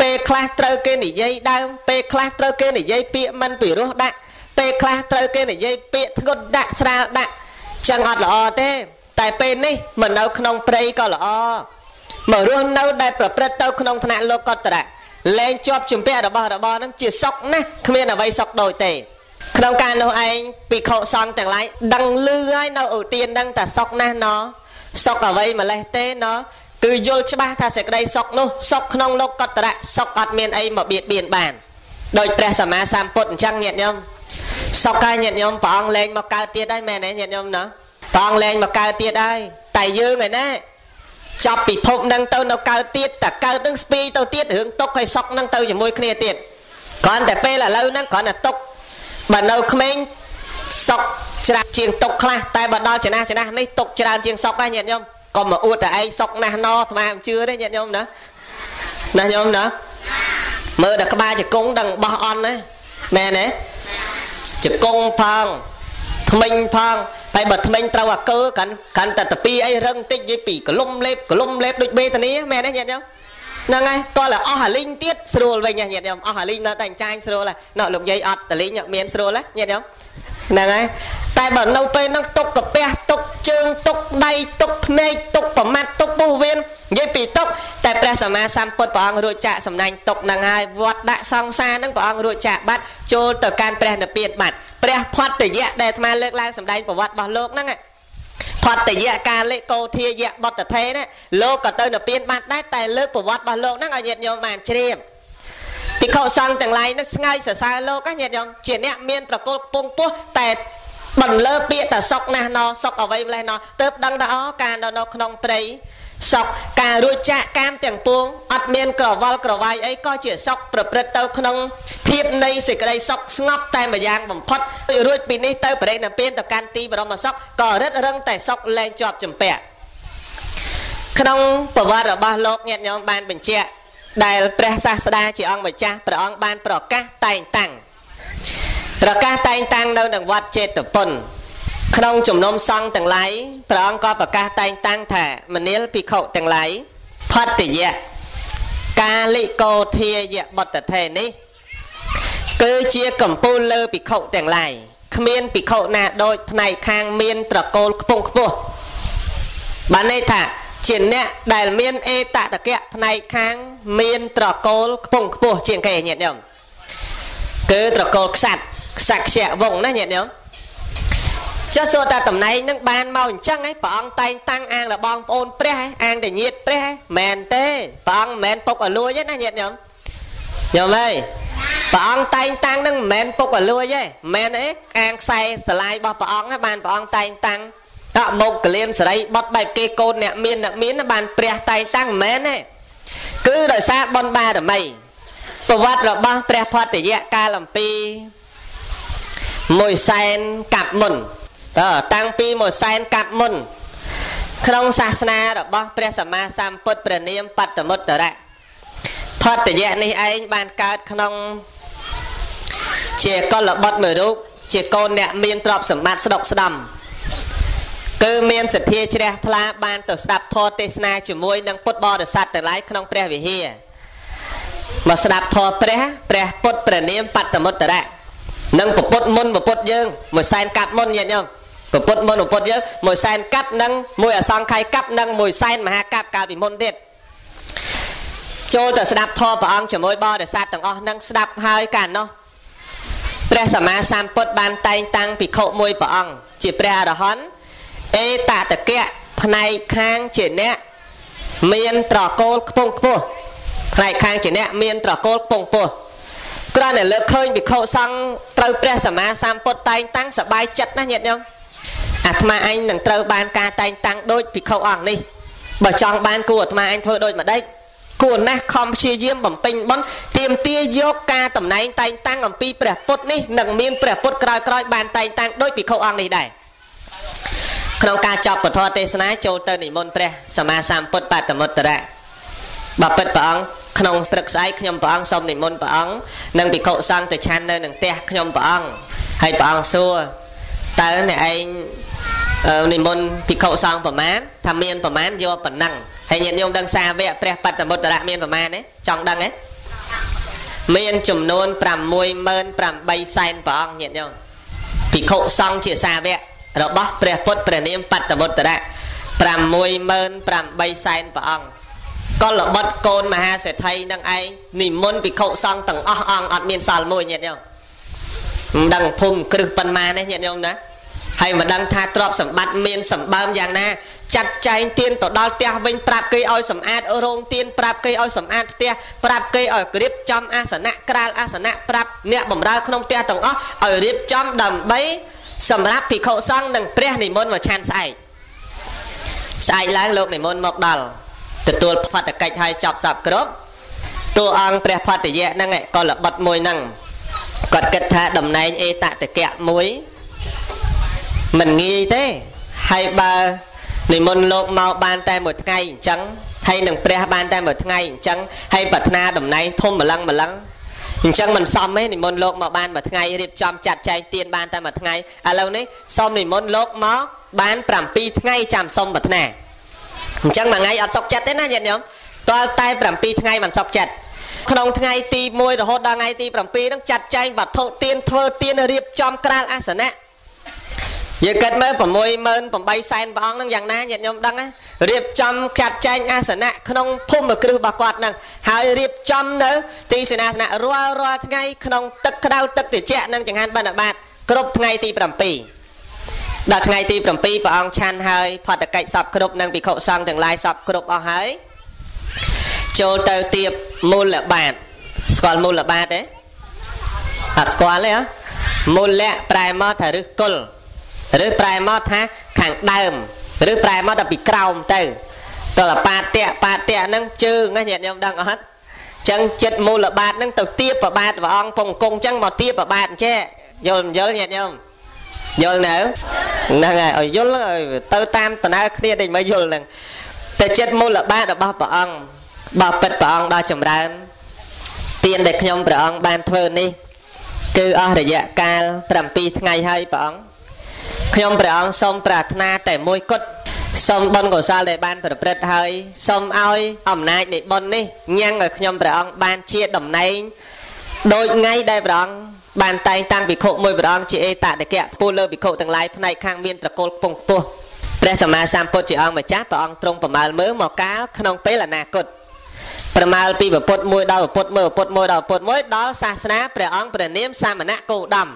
ពេលខ្លះត្រូវគេនិយាយដើមពេលខ្លះត្រូវគេនិយាយពាក្យមិនពិរោះដាក់ពេលខ្លះត្រូវគេនិយាយពាក្យធ្ងន់ដាក់ស្រាលដាក់ចឹងអត់ល្អទេ តែពេលនេះមិននៅក្នុងព្រៃក៏ល្អមករស់នៅដែលប្រព្រឹត្តទៅក្នុងឋានៈលោកកតរៈលែងជាប់ជំពាក់របស់របរនឹងជាសុកណាស់គ្មានអ្វីសុកដូចទេក្នុងការនោះឯងពិខុសង្ឃទាំងឡាយដឹងលឺហើយនៅឧទាននឹងតែសុកណាស់ណសុកអ្វីម្លេះទេណ គឺយល់ច្បាស់ថាសេចក្តីសុខនោះសុខក្នុងលោកកតរៈសុខអត់មានអីមកបៀតបៀនបានដោយព្រះសម្មាសម្ពុទ្ធអញ្ចឹងញាតិញោមសុខហើយញាតិញោមព្រះអង្គលែងមកកើតទៀតហើយមែនទេញាតិញោមណាព្រះអង្គលែងមកកើតទៀតហើយតែយើងឯណាចាប់ពិភពនឹងទៅនៅកើតទៀតតែកើតនឹងស្ពីទៅទៀតរឿងទុកឲ្យសុខនឹងទៅជាមួយគ្នាទៀតគ្រាន់តែពេលឥឡូវហ្នឹងគ្រាន់តែទុកបើនៅក្មេងសុកច្រើនជាងទុកខ្លះតែបើដល់ចំណាស់ចំណាស់នេះទុកច្រើនជាងសុកដែរញាតិញោម កុំមកអួតតែឯងសុកណាស់ណអាត្មាមិនជឿទេញាតិញោមណាណាញោមណាមើលតែក្បាលជង្គង់ដឹងបោះអន់ណាមែនទេជង្គង់ផងថ្មិញផងហើយបើថ្មិញត្រូវអាកើកាន់កាន់តែតាពីអីរឹងតិចនិយាយពីកលុំលេបកលុំលេបដូចបេតានីមែនទេញាតិញោមហ្នឹងហើយតោះតែអស់អាលីងទៀតស្រួលវិញញាតិញោមអស់អាលីងនៅតែចាញ់ស្រួលហើយណោះលោកយាយអត់តលីងមានស្រួលញាតិញោម ហ្នឹងហើយតែបើនៅពេលហ្នឹងទុកកាពះទុកជើងទុកដៃទុកភ្នែកទុកប្រមាត់ទុកពោះវៀននិយាយពីទុកតែព្រះសម្មាសម្ពុទ្ធព្រះអង្គរួចចាកសំណាញ់ទុកហ្នឹងហើយវត្តដាក់សង្សារហ្នឹងព្រះអង្គរួចចាកបាត់ចូលទៅកាន់ព្រះនិព្វានបាត់ព្រះផតយៈដែលអាត្មាលើកឡើងសម្ដែងប្រវត្តិរបស់លោកហ្នឹងផតយៈកាលេកោធាយៈបតថេណាលោកក៏ទៅនិព្វានបាត់ដែរតែលើកប្រវត្តិរបស់លោកហ្នឹងឲ្យញាតិញោមបានជ្រាប ភិក្ខុសង្ឃទាំងឡាយនេះស្ងាយសរសើរលោកញាតិញោមជាអ្នកមានប្រកុលពងពោះតែបន្លឺពាក្យតែសុកណាស់ណោសុកអ្វីម្លេះណោទៅដឹងថាអូការនៅនៅក្នុងព្រៃសុកការរួចចាកកាមទាំងពួងអត់មានក្រវល់ក្រវាយអីក៏ជាសុកប្រព្រឹត្តទៅក្នុងភាពនៃសេចក្តីសុកស្ងប់តែម្យ៉ាងបំផុតរួចពីនេះទៅបរិណិព្វានទៅកាន់ទីបរមសុកក៏រឹតរឹងតែសុកលែងជាប់ចម្ពាក់ក្នុងប្រវត្តិរបស់លោកញាតិញោមបានបញ្ជាក់ ដែលព្រះសាស្តាជាអង្គម្ចាស់ព្រះអង្គបានប្រកាសតែងតាំងប្រកាសតែងតាំងនៅនឹងវត្តចេតពុនក្នុងជំនុំសង្ឃទាំងឡាយព្រះអង្គក៏ប្រកាសតែងតាំងថាមនាលភិក្ខុទាំងឡាយផតយៈកាលិកោធាយៈបតថេនេះ គឺជាកម្ពូលលើភិក្ខុទាំងឡាយគ្មានភិក្ខុណាដូចផ្នែកខាងមានត្រកូលខ្ពង់ខ្ពស់បានន័យថា ជាអ្នកដែលមានអេតតកៈផ្នែកខាង មានត្រកូលខ្ពង់ខ្ពស់ជាងគេញាតិញោមគឺត្រកូលខ្សាត់ខ្សាក់ខ្ជាក់វងណាញាតិញោមចុះសួរតាតំណែងនឹងបានមកអញ្ចឹងឯងព្រះអង្គតែងតាំងអាងរបងប្អូនព្រះឯងអាងតែញាតព្រះឯងមែនទេព្រះអង្គមិនមែនពុកអលួយទេណាញាតិញោមញោមអើយព្រះអង្គតែងតាំងនឹងមិនមែនពុកអលួយទេមែនទេអាងខ្សែស្រឡាយរបស់ព្រះអង្គបានព្រះអង្គតែងតាំង តមុខកលៀនសរីបត់បែបគេកូនអ្នកមានអ្នកមានបានព្រះតែងតាំងមិនមែនទេគឺដោយសារបុណ្យបារមីប្រវត្តិរបស់ព្រះផតយៈកាលអំពីមួយសែនកាប់មុនតើតាំងពីមួយសែនកាប់មុន ក្នុងសាសនារបស់ព្រះសម្មាសម្ពុទ្ធព្រះនាមបត្តមុត្តរៈផតយៈនេះឯងបានកើតក្នុង ជាកុលបុត្រមួយរូបជាកូនអ្នកមានទ្រព្យសម្បត្តិស្ដុកស្ដំ គឺមានសទ្ធាជ្រះថ្លាបានទៅស្ដាប់ធម៌ទេសនាជាមួយនឹងពុទ្ធបរិស័ទទាំងឡាយក្នុងព្រះវិហារមកស្ដាប់ធម៌ព្រះព្រះពុទ្ធព្រះនាមបត្តមុត្តរៈនិងពពុទ្ធមុនពពុទ្ធយើងមួយសែនកាត់មុនញាតិញោមពពុទ្ធមុនពពុទ្ធយើងមួយសែនកាត់និងមួយអសង្ខ័យកាត់និងមួយសែនមហាកាប់កាលពីមុនទៀតចូលទៅស្ដាប់ធម៌ព្រះអង្គជាមួយបរិស័ទទាំងអស់នឹងស្ដាប់ហើយកាលនោះព្រះសម្មាសម្ពុទ្ធបានតែងតាំងភិក្ខុមួយព្រះអង្គជាព្រះអរហន្ត អេតតកៈផ្នែកខាងជាអ្នកមានត្រកូលខ្ពងខ្ពស់ផ្នែកខាងជាអ្នកមានត្រកូលខ្ពងខ្ពស់គ្រាន់តែលើកឃើញវិខុសង្ឃត្រូវព្រះសម្មាសម្ពុទ្ធតែងតាំងសបាយចិត្តណាស់ញាតិញោមអាត្មាអញនឹងត្រូវបានការតែងតាំងដូចវិខុអង្គនេះបើចង់បានគួរអាត្មាអញធ្វើដូចម្ដេចគួរណាស់ខំព្យាយាមបំពេញបុណ្យទៀមទាយកការតំណែងតែងតាំងអំពីព្រះពុទ្ធនេះនឹងមានព្រះពុទ្ធក្រោយៗបានតែងតាំងដោយភិក្ខុអង្គនេះដែរ ក្នុងការចប់ពធទេសនាចូលទៅនិមន្តព្រះសម្មាសម្ពុទ្ធបតមុត្តរៈបបិទ្ធព្រះអង្គក្នុងព្រឹកស្អែកខ្ញុំព្រះអង្គសូមនិមន្តព្រះអង្គនិងភិក្ខុសង្ឃទៅឆាន់នៅនឹងផ្ទះខ្ញុំព្រះអង្គហើយព្រះអង្គសួរតើអ្នកឯងនិមន្តភិក្ខុសង្ឃប្រមាណថាមានប្រមាណយកប៉ុណ្ណឹងហើយញាតិញោមដឹងសាវកព្រះបត្តមុត្តរៈមានប្រមាណទេចង់ដឹងទេមានចំនួន68000សែនព្រះអង្គញាតិញោមភិក្ខុសង្ឃជាសាវក របស់ព្រះពុទ្ធព្រះនាមបត្តមុត្តរៈ68000សែនព្រះអង្គកុលបុត្រកូនមហាសេដ្ឋីនឹងឯងនិមន្តភិក្ខុសង្ឃទាំងអស់អង្គអត់មានសល់មួយញាតិញោមមិនដឹងភូមិគ្រឹះប៉ុន្មានទេញាតិញោមណាហើយមិនដឹងថាទ្រព្យសម្បត្តិមានសម្បើមយ៉ាងណាចាត់ចែងទៀនទៅដល់ផ្ទះវិញប្រាប់គេឲ្យសម្អាតរោងទៀនប្រាប់គេឲ្យសម្អាតផ្ទះប្រាប់គេឲ្យរៀបចំអាសនៈក្រាលអាសនៈប្រាប់អ្នកបម្រើក្នុងផ្ទះទាំងអស់ឲ្យរៀបចំដើម្បី សម្រាប់ភិក្ខុសង្ឃនិងព្រះនិមន្តមកឆាន់ស្អែកស្អែកឡើងលោកនិមន្តមកដល់ទទួលផតកិច្ចឲ្យចប់សពគ្រប់តួអង្គព្រះផតយៈហ្នឹងក៏ល្បិតមួយហ្នឹងគាត់គិតថាតំណែងអេតតកៈមួយមិនងាយទេហើយបើនិមន្តលោកមកបានតែមួយថ្ងៃអញ្ចឹងហើយនឹងព្រះបានតែមួយថ្ងៃអញ្ចឹងហើយប្រាថ្នាតំណែងធំម្លឹងម្លឹង អញ្ចឹងមិនសមទេនិមន្តលោកមកបានមួយថ្ងៃរៀបចំចាត់ចែងទៀនបានតែមួយថ្ងៃឥឡូវនេះសូមនិមន្តលោកមកបាន7ថ្ងៃចាំសុំប្រាថ្នាអញ្ចឹងមួយថ្ងៃអត់សុខចិត្តទេណាញាតិញោមតើតែ7ថ្ងៃមិនសុខចិត្តក្នុងថ្ងៃទី1រហូតដល់ថ្ងៃទី7ហ្នឹងចាត់ចែងវត្ថុទៀនធ្វើទៀនរៀបចំក្រាលអាសនៈ យើងគិតមើល68000សែនព្រះអង្គហ្នឹងយ៉ាងណាញាតិញោមដឹងណារៀបចំចាត់ចែងអាសនៈក្នុងភូមិគ្រឹះរបស់គាត់ហ្នឹងហើយរៀបចំនៅទីសេនាសនៈរាល់រាល់ថ្ងៃក្នុងទឹកក្តៅទឹកត្រជាក់និងចង្ហាន់បណ្ឌបាតគ្រប់ថ្ងៃទី7ដល់ថ្ងៃទី7ព្រះអង្គឆាន់ហើយផតកិច្ចសពគ្រប់និងភិក្ខុសង្ឃទាំងឡាយសពគ្រប់អស់ហើយចូលទៅទៀបមូលបាតស្គាល់មូលបាតទេអត់ស្គាល់ទេហ៎មូលៈប្រែមកថាឫសគល់ ឬប្រែមកថាខាងដើមឬប្រែមកតែពីក្រោមទៅតលបាតៈបាតៈហ្នឹងជើងណាញាតិញោមដឹងអត់ចឹងចិត្តមូលបាតហ្នឹងទៅទៀបប្របាទព្រះអង្គពងគង់ចឹងមកទៀបប្របាទអញ្ចេះយល់យល់ញាតិញោមយល់នៅហ្នឹងហើយឲ្យយល់ឲ្យទៅតាមដំណើរគ្នាដូចមកយល់ហ្នឹងតែចិត្តមូលបាតរបស់ព្រះអង្គបបពិតព្រះអង្គដល់ចម្រើនទានដែលខ្ញុំព្រះអង្គបានធ្វើនេះគឺអស់រយៈកាល7ថ្ងៃហើយព្រះអង្គ ខ្ញុំព្រះអង្គសូមប្រាថ្នាតែមួយគត់សូមបុណ្យកុសលដែលបានប្រព្រឹត្តហើយសូមឲ្យអំណាចនៃបុណ្យនេះញ៉ាំងឲ្យខ្ញុំព្រះអង្គបានជាតំណែងដោយថ្ងៃដែលព្រះអង្គបានតែងតាំងភិក្ខុមួយព្រះអង្គជាអេតតកៈពូលើភិក្ខុទាំងឡាយផ្នែកខាងមានត្រកូលពងពោះព្រះសម្មាសម្ពុទ្ធជាអង្គម្ចាស់ព្រះអង្គទ្រង់ប្រមាលមើលមកកាលក្នុងពេលអនាគតប្រមាលពីពុទ្ធមួយដល់ពុទ្ធមួយពុទ្ធមួយដល់ពុទ្ធមួយដល់សាសនាព្រះអង្គព្រះនាមសាមណៈគោដំ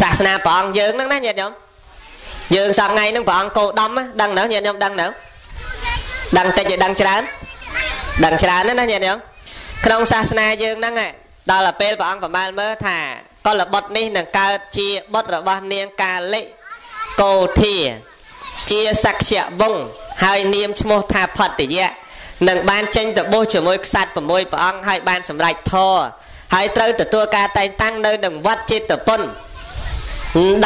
សាសនាព្រះអង្គយើងហ្នឹងណាញាតិញោម យើងសប្ងៃហ្នឹងព្រះអង្គគោដំដឹងនៅញាតិញោមដឹងនៅដឹងតិចឲ្យដឹងច្រើនដឹងច្រើនណាញាតិញោមក្នុងសាសនាយើងហ្នឹងដល់ទៅពេលព្រះអង្គប្រមាលមើលថាកលបុត្រនេះនឹងកើតជាបុត្ររបស់នាងកាលិកោធាជាសក្យវង្សហើយនាមឈ្មោះថាផតយៈនឹងបានចេញទៅបោះជាមួយខ្សាច់6ព្រះអង្គហើយបានសម្រេចធរហើយត្រូវទទួលការតែងតាំងនៅនឹងវត្តចេតពុន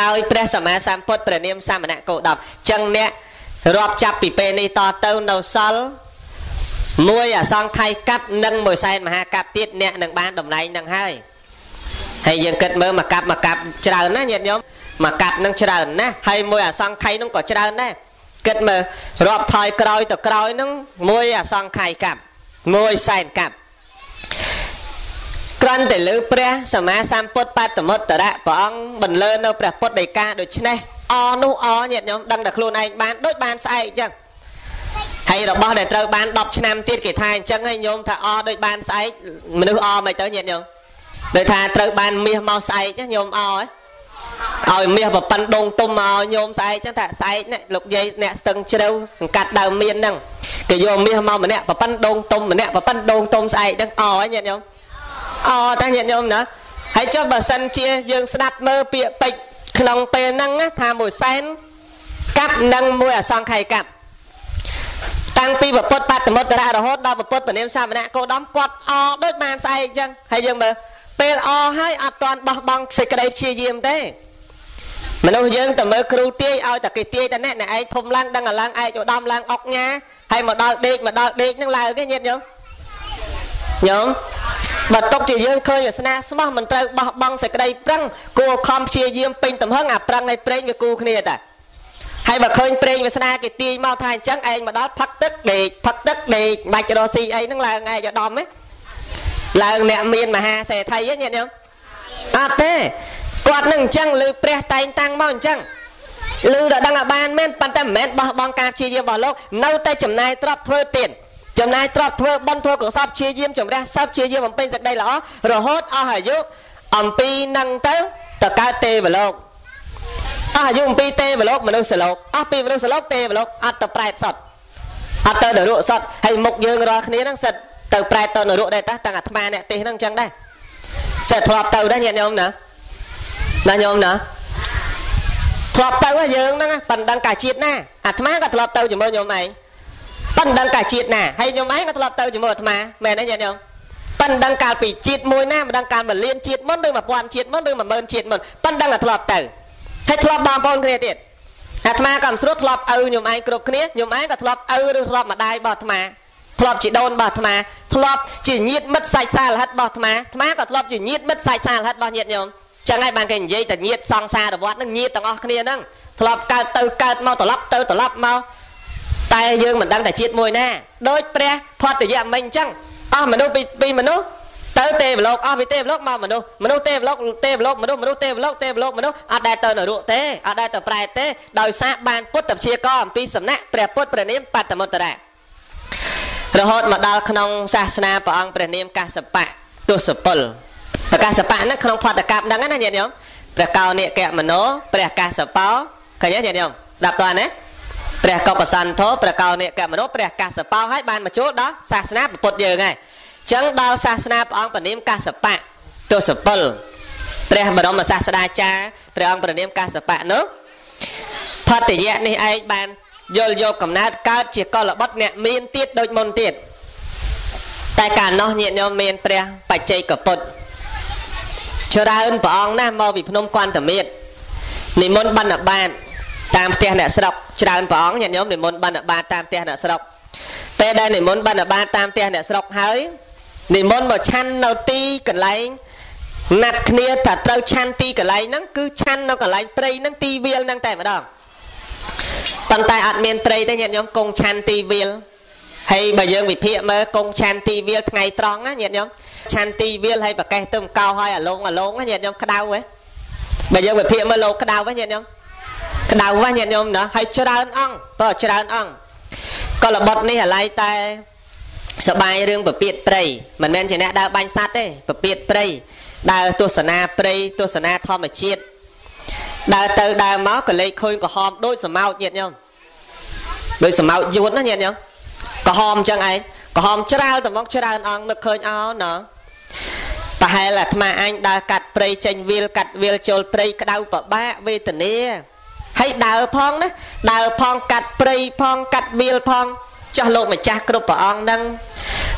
ដោយព្រះសម្មាសម្ពុទ្ធព្រះនាមសាមណៈគោដប់ចឹងអ្នករាប់ចាប់ពីពេលនេះតទៅនៅសល់មួយអសង្ខ័យកាប់និងមួយសែនមហាកាប់ទៀតអ្នកនឹងបានតំណែងនឹងហើយហើយយើងគិតមើលមកកាប់មកកាប់ច្រើនណាញាតិញោមមកកាប់នឹងច្រើនណាហើយមួយអសង្ខ័យនឹងក៏ច្រើនដែរគិតមើលរាប់ថយក្រោយទៅក្រោយនឹងមួយអសង្ខ័យកាប់មួយសែនកាប់ គ្រាន់តែលើព្រះសម្មាសម្ពុទ្ធបតមុត្តរៈព្រះអង្គបន្លឺនៅព្រះពុទ្ធដីកាដូច្នេះអនោះអញាតិញោមដឹងតែខ្លួនឯងបានដូចបានស្អែកអញ្ចឹងហើយរបស់ដែលត្រូវបាន10ឆ្នាំទៀតគេថាអញ្ចឹងហើយញោមថាអដូចបានស្អែកមនុស្សអមិនទៅញាតិញោមដូចថាត្រូវបានមាសមកស្អែកញោមអហ៎ឲ្យមាសប្រប៉ិនដងទុំមកញោមស្អែកចឹងថាស្អែកនេះលោកយាយអ្នកស្ទឹងជ្រៅសង្កាត់ដើមមានហ្នឹងគេយកមាសមកម្នាក់ប្រប៉ិនដងទុំម្នាក់ប្រប៉ិនដងទុំស្អែកហ្នឹងអហ៎ញាតិញោម អតាញាតិញោមណាហើយចុះបើសិនជាយើងស្ដាប់មើលពាក្យពេចក្នុងពេលហ្នឹងថាមួយសែនកាប់និងមួយអសង្ខ័យកាប់តាំងពីពុទ្ធបតមុត្តរៈរហូតដល់ពុទ្ធពនាមសាវណៈគោដំគាត់អដូចបានស្អែកអញ្ចឹងហើយយើងមើលពេលអហើយអត់ទាន់បោះបង់សេចក្តីព្យាយាមទេមនុស្សយើងទៅមើលគ្រូទាយឲ្យតែគេទាយតែអ្នកឯងធំឡើងដឹងឡើងឯកឧត្តមឡើងអុកញ៉ាហើយមកដល់ដេកមកដល់ដេកនឹងឡើងគេញាតិញោម ញោមបើຕົកជាយើងឃើញវាសនាស្មោះមិនត្រូវបោះបង់សេចក្តីប្រឹងគួរខំព្យាយាមពេញទំហឹងអាប្រឹងឲ្យប្រេងវាគូគ្នាតាហើយបើឃើញប្រេងវាសនាគេទាញមកថាអញ្ចឹងឯងមកដល់ផឹកទឹកដេកផឹកទឹកដេកបាច់រកស៊ីអីហ្នឹងឡើងឯងឧត្តមហ៎ឡើងអ្នកមានមហាសេដ្ឋីញាតិញោមអត់ទេគាត់នឹងអញ្ចឹងលើព្រះតែងតាំងមកអញ្ចឹងលឺដល់ដឹងឲ្យបានមែនប៉ុន្តែមិនមែនបោះបង់ការព្យាយាមរបស់លោកនៅតែចំណាយទ្រព្យធ្វើទៀត ចំណាយទ្រព្យធ្វើបន់ធ្វើកុសលព្យាយាមចម្រះសពព្យាយាមបំពេញសេចក្តីល្អរហូតអស់អាយុអំពីនឹងទៅទៅកើតទេវលោកអស់អាយុអំពីទេវលោកមនុស្សលោកអស់ពីមនុស្សលោកទេវលោកអត់ទៅប្រែតសតអត់ទៅនរកសតហើយមុខយើងរាល់គ្នាហ្នឹងសិតទៅប្រែតទៅនរកដែរតាតាំងអាត្មាអ្នកទេសហ្នឹងអញ្ចឹងដែរសិតធ្លាប់ទៅដែរញាតិញោមណាណាញោមណាធ្លាប់ទៅយើងហ្នឹងប៉ិនដឹងកាជាតិណាអាត្មាក៏ធ្លាប់ទៅជាមួយញោមឯង ប៉ិនដឹងកាជាតិណាហើយញោមឯងក៏ធ្លាប់ទៅជាមួយអាត្មាមែនទេញាតិញោមប៉ិនដឹងកាលពីជាតិមួយណាមិនដឹងកាលមួយលានជាតិមុនឬ1000ជាតិមុនឬ10000ជាតិមុនប៉ិនដឹងតែធ្លាប់ទៅហើយធ្លាប់បងប្អូនគ្នាទៀតអាត្មាក៏មិនស្រួលធ្លាប់ឪខ្ញុំឯងគ្រប់គ្នាខ្ញុំឯងក៏ធ្លាប់ឪឬធ្លាប់ម្ដាយរបស់អាត្មាធ្លាប់ជាដូនរបស់អាត្មាធ្លាប់ជាញាតិមិត្តសាច់សាលហិតរបស់អាត្មាអាត្មាក៏ធ្លាប់ជាញាតិមិត្តសាច់សាលហិតរបស់ញាតិញោមចឹងហើយបានគេនិយាយតែញាតិសង្សារវត្តនឹងញាតិទាំងអស់គ្នាហ្នឹងធ្លាប់កើតទៅកើតមកត្រឡប់ទៅត្រឡប់មក តែយើងមិនដឹងតែជាតិមួយណាដូចព្រះផតយៈមិញអញ្ចឹងអស់មនុស្សពីពីមនុស្សទៅទេវលោកអស់ពីទេវលោកមកមនុស្សមនុស្សទេវលោកទេវលោកមនុស្សមនុស្សទេវលោកទេវលោកមនុស្សអត់ដែលទៅនរកទេអត់ដែលទៅប្រែទេដោយសារបានពុទ្ធវិជាកអំពីសំណាក់ព្រះពុទ្ធព្រះនាមបតមុត្តរៈរហូតមកដល់ក្នុងសាសនាព្រះអង្គព្រះនាមកសបៈទស្សពលប្រកាសបៈហ្នឹងក្នុងផតកម្មហ្នឹងណាញាតិញោមព្រះកោនិកមនោព្រះកាសបោឃើញទេញាតិញោមស្ដាប់តើណា ព្រះកបសន្ធោព្រះកោនិកមនោព្រះកាសបោហើយបានមកចូលដល់សាសនាពុទ្ធយើងហើយចឹងដល់សាសនាព្រះអង្គព្រះនាមកាសបៈទសពលព្រះបរមសាស្តាចារ្យព្រះអង្គព្រះនាមកាសបៈនោះផតយៈនេះឯងបានយល់យកកំណើតកើតជាកលបុត្រអ្នកមានទៀតដូចមុនទៀតតែកាលនោះញាតិញោមមានព្រះបច្ចេកពុទ្ធច្រើនព្រះអង្គណាស់មកពីភ្នំគន្ធមាត្រនិមន្តបណ្ឌបាត តាមផ្ទះអ្នកស្រុកច្រើនព្រះអង្គញាតិញោមនិមន្តបណ្ឌបាតតាមផ្ទះអ្នកស្រុកពេលដែលនិមន្តបណ្ឌបាតតាមផ្ទះអ្នកស្រុកហើយនិមន្តមកឆាន់នៅទីកន្លែងណាត់គ្នាថាត្រូវឆាន់ទីកន្លែងហ្នឹងគឺឆាន់នៅកន្លែងព្រៃហ្នឹងទីវាលហ្នឹងតែម្ដងប៉ុន្តែអត់មានព្រៃទេញាតិញោមគង់ឆាន់ទីវាលហើយបើយើងវិភាគមើលគង់ឆាន់ទីវាលថ្ងៃត្រង់ណាញាតិញោមឆាន់ទីវាលហើយប្រកេះទៅកោហើយអាឡងអាឡងណាញាតិញោមក្តៅហ៎បើយើងវិភាគមើលលោកក្តៅហ៎ញាតិញោម ក្តៅហ៎ញាតិញោមណាហើយច្រើនអង្គបើច្រើនអង្គក៏ល្បត់នេះអាឡ័យតែសបាយរឿងពពាតព្រៃមិនមែនជាអ្នកដើរបាញ់សัตว์ទេពពាតព្រៃដើរទស្សនាព្រៃទស្សនាធម្មជាតិដើរទៅដើរមកក៏លេខឃើញក្រហមដូចសមោចញាតញោមដូចសមោចយួនណាញាតញោមក្រហមអញ្ចឹងឯងក្រហមច្រើនតមកច្រើនអង្គនឹកឃើញអោណប្រហែលអាត្មាអញដើរកាត់ព្រៃចេញវាលកាត់វាលចូលព្រៃក្តៅប្របាកវេទនា ហើយដើរផងណាដើរផងកាត់ព្រៃផងកាត់វាលផងចោះលោកម្ចាស់គ្រប់ព្រះអង្គនឹង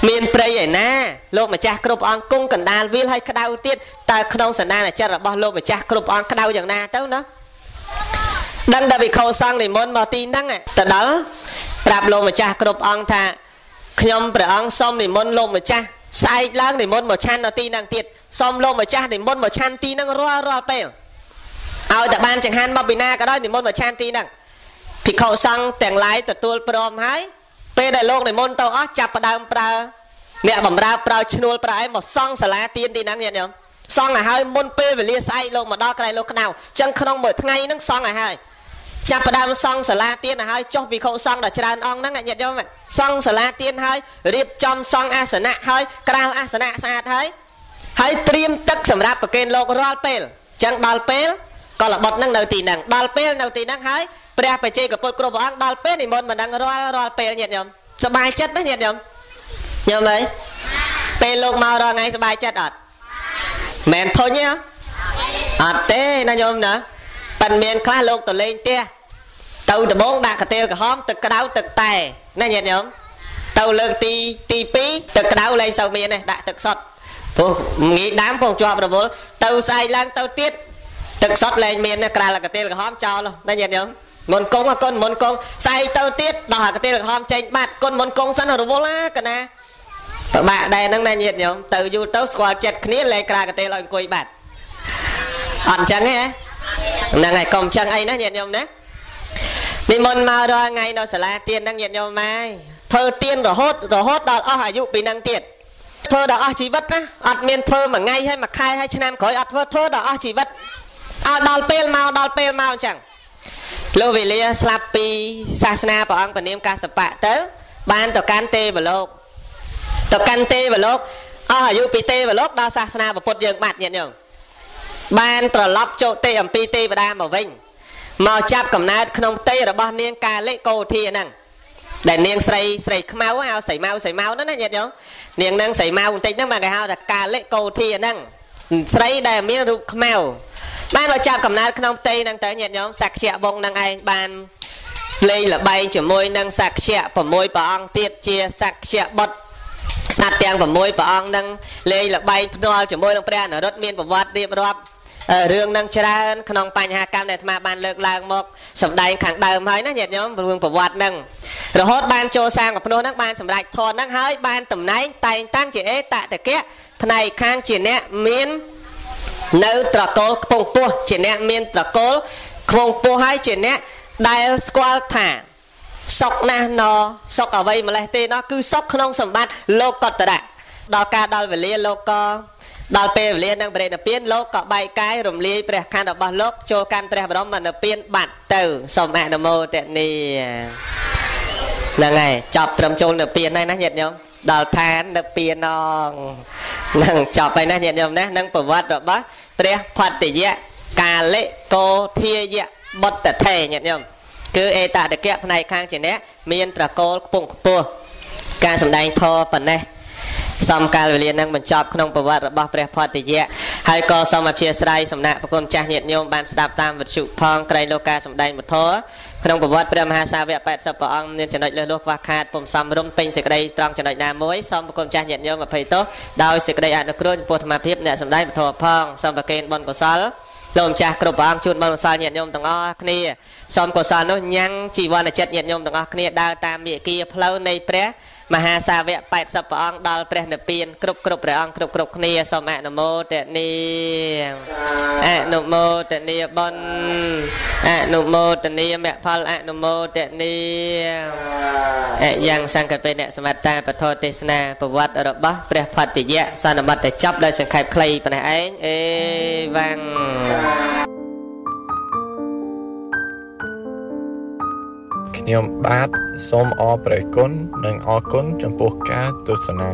មានព្រៃឯណាលោកម្ចាស់គ្រប់អង្គគង់កណ្ដាលវាលហើយក្តៅទៀតតើក្នុងសន្តានចិត្តរបស់លោកម្ចាស់គ្រប់អង្គក្តៅយ៉ាងណាទៅណាដឹងតែវិខោសង្ឃនិមន្តមកទីហ្នឹងទៅដល់ប្រាប់លោកម្ចាស់គ្រប់អង្គថាខ្ញុំព្រះអង្គសូមនិមន្តលោកម្ចាស់ស្អែកឡើងនិមន្តមកឆាន់នៅទីហ្នឹងទៀតសូមលោកម្ចាស់និមន្តមកឆាន់ទីហ្នឹងរាល់រាល់ពេល ឲ្យតែបានចង្ហាន់មកពីណាក៏ដោយនិមន្តមកឆាន់ទីហ្នឹងភិក្ខុសង្ឃទាំងឡាយទទួលព្រមហើយពេលដែលលោកនិមន្តទៅអស់ចាប់ផ្ដើមប្រើអ្នកបំរើប្រើឈ្នួលប្រើអីមកសង់សាលាទៀនទីហ្នឹងញាតិញោមសង់ឲ្យហើយមុនពេលវេលាស្អែកលោកមកដល់កន្លែងលោកក្តៅអញ្ចឹងក្នុងមួយថ្ងៃហ្នឹងសង់ឲ្យហើយចាប់ផ្ដើមសង់សាលាទៀនឲ្យហើយចុះវិខុសង្ឃដល់ច្រើនអង្គហ្នឹងញាតិញោមសង់សាលាទៀនហើយរៀបចំសង់អាសនៈហើយក្រាលអាសនៈស្អាតហើយហើយត្រៀមទឹកសម្រាប់ប្រគេនលោករាល់ពេលអញ្ចឹងដល់ពេល ក៏ល្បត់ហ្នឹងនៅទីហ្នឹងដល់ពេលនៅទីហ្នឹងហើយព្រះបច្ចេកពុទ្ធគ្រប់ព្រះអង្គដល់ពេលនិមន្តមិនដឹងរាល់រាល់ពេលញាតិញោមសบายចិត្តណាញាតិញោមញោមអើយពេលលោកមករាល់ថ្ងៃសบายចិត្តអត់មែនធុញទេអត់ទេណាញោមណាប៉ិនមានខ្លះលោកទៅលេងផ្ទះទៅដំបងដាក់កាទៀលក្រហមទឹកក្តៅទឹកតែណាញាតិញោមទៅលើកទីទី2ទឹកក្តៅលែងសូវមានទេដាក់ទឹកសុទ្ធព្រោះងាយដាំពងជាប់រវល់ទៅស្អែកឡើងទៅទៀត ទឹកសុទ្ធលែងមានក្រាលកាទៀលក្រហមចោលណាញាតិញោមមុនកងកូនមុនកងស្អែកទៅទៀតដល់អាកទេលក្រហមចេញបាត់កូនមុនកងសិនរវល់ណាកណាប្របាក់ដែរហ្នឹងណាញាតិញោមទៅយូរទៅស្គាល់ចិត្តគ្នាលែងក្រាកទេលឲ្យអង្គុយបាត់អត់អញ្ចឹងទេហ្នឹងហើយកុំអញ្ចឹងអីណាញាតិញោមណានិមន្តមករាល់ថ្ងៃនៅសាលាទៀនហ្នឹងញាតិញោមម៉ែធ្វើទៀនរហូតរហូតដល់អស់អាយុពីហ្នឹងទៀតធ្វើដល់អស់ជីវិតណាអត់មានធ្វើមួយថ្ងៃហើយមួយខែហើយឆ្នាំក្រោយអត់ធ្វើធ្វើដល់អស់ជីវិត ឲ្យដល់ពេលមកដល់ពេលមកអញ្ចឹងលោកវេលាស្លាប់ពីសាសនាព្រះអង្គពនាមកាសបៈទៅ បានទៅកាន់ទេវលោកទៅកាន់ទេវលោកអស់អាយុពីទេវលោកដល់សាសនាពុទ្ធយើងបាត់ញាតិញោមបានត្រឡប់ចូលទេអំពីទេវតាមកវិញមកចាប់កំណើតក្នុងផ្ទៃរបស់នាងកាលិកោធាហ្នឹងដែលនាងស្រីស្រីខ្មៅហៅស្រីម៉ៅស្រីម៉ៅហ្នឹងណាញាតិញោមនាងហ្នឹងស្រីម៉ៅបន្តិចហ្នឹងបានគេហៅថាកាលិកោធាហ្នឹងស្រីដែលមានរូបខ្មៅ បានមកចាប់កំណើតក្នុងផ្ទៃហ្នឹងទៅញាតិញោមសក្យៈវងហ្នឹងឯងបានលេងលបែងជាមួយនឹងសក្យៈ6ព្រះអង្គទៀតជាសក្យៈបុត្រក្សត្រទាំង6ព្រះអង្គហ្នឹងលេងលបែងភ្នាល់ជាមួយនឹងព្រះអនុរុទ្ធមានប្រវត្តិរៀបរាប់រឿងនឹងច្រើនក្នុងបញ្ហាកម្មដែលអាត្មាបានលើកឡើងមកសម្ដែងខាងដើមហើយណាញាតិញោមរឿងប្រវត្តិនឹងរហូតបានចូលសាងកំភ្នោះនឹងបានសម្រេចធននឹងហើយបានតំណែងតែងតាំងជាអេតតកៈផ្នែកខាងជាអ្នកមាន នៅត្រកូលខ្ពង់ពោះជាអ្នកមានត្រកូលខ្ពង់ពោះហើយជាអ្នកដែលស្គាល់ថាសុកណាស់ណសុកអ្វីម្លេះទេណគឺសុកក្នុងសម្បត្តិលោកកតរៈដល់ការដល់វេលាលោកក៏ដល់ពេលវេលានឹងបរិណិព្វានលោកក៏បែកកាយរំលាយព្រះខ័នរបស់លោកចូលកាន់ព្រះបរមនិព្វានបាត់ទៅសូមអនុមោទនីហ្នឹងហើយចប់ត្រឹមចូលនិព្វានហើយណាញាតិញោម ដល់ឋាននិព្វានងនឹងចប់ហើយណាញាតិញោមណានឹងប្រវត្តិរបស់ព្រះផត្តយៈកាលិកោធាយៈបុត្រថេញាតិញោមគឺអេតតកៈផ្នែកខាងជាអ្នកមានត្រកូលខ្ពង់ខ្ពស់ការសម្ដែងធម៌ប៉ុណ្ណេះ សំកាលវេលានឹងបញ្ចប់ក្នុងប្រវត្តិរបស់ព្រះផត្តយៈហើយក៏សូមអព្យាស្រ័យសំណាក់ប្រគុណចាស់ញាតិញោមបានស្ដាប់តាមវិទ្យុផងក្រែងលោកការសម្ដែងពធក្នុងប្រវត្តិព្រះមហាសាវក80ព្រះអង្គមានចំណុចលើសលោះខ្វះខាតពុំសំរុំពេញសេចក្តីត្រង់ចំណុចណាមួយសូមប្រគុណចាស់ញាតិញោមអភ័យទោសដោយសេចក្តីអនុគ្រោះចំពោះធម្មភាពអ្នកសម្ដែងពធផងសូមប្រគេនបុណ្យកុសលលោកម្ចាស់គ្រប់ព្រះអង្គជូនបុណ្យកុសលញាតិញោមទាំងអស់គ្នាសូមកុសលនោះញ៉ាំងជីវ័នចិត្តញាតិញោមទាំងអស់គ្នាដើរតាមមាគ៌ាផ្លូវនៃព្រះ មហាសាវក80ព្រះអង្គដល់ព្រះនិព្វានគ្រប់គ្រប់ព្រះអង្គគ្រប់គ្រប់គ្នាសូមអនុមោទនីអនុមោទនីបុណ្យអនុមោទនីមគ្គផលអនុមោទនីអយ៉ាងសង្កពេអ្នកសមត្តាពធទេសនាប្រវត្តិរបស់ព្រះផត្តយៈសន្មតចប់ដោយសង្ខេបខ្លីប៉ុណ្ណេះឯងអេវ៉ាំង នាងខ្ញុំសូមអរព្រះគុណនិងអរគុណចំពោះការទស្សនា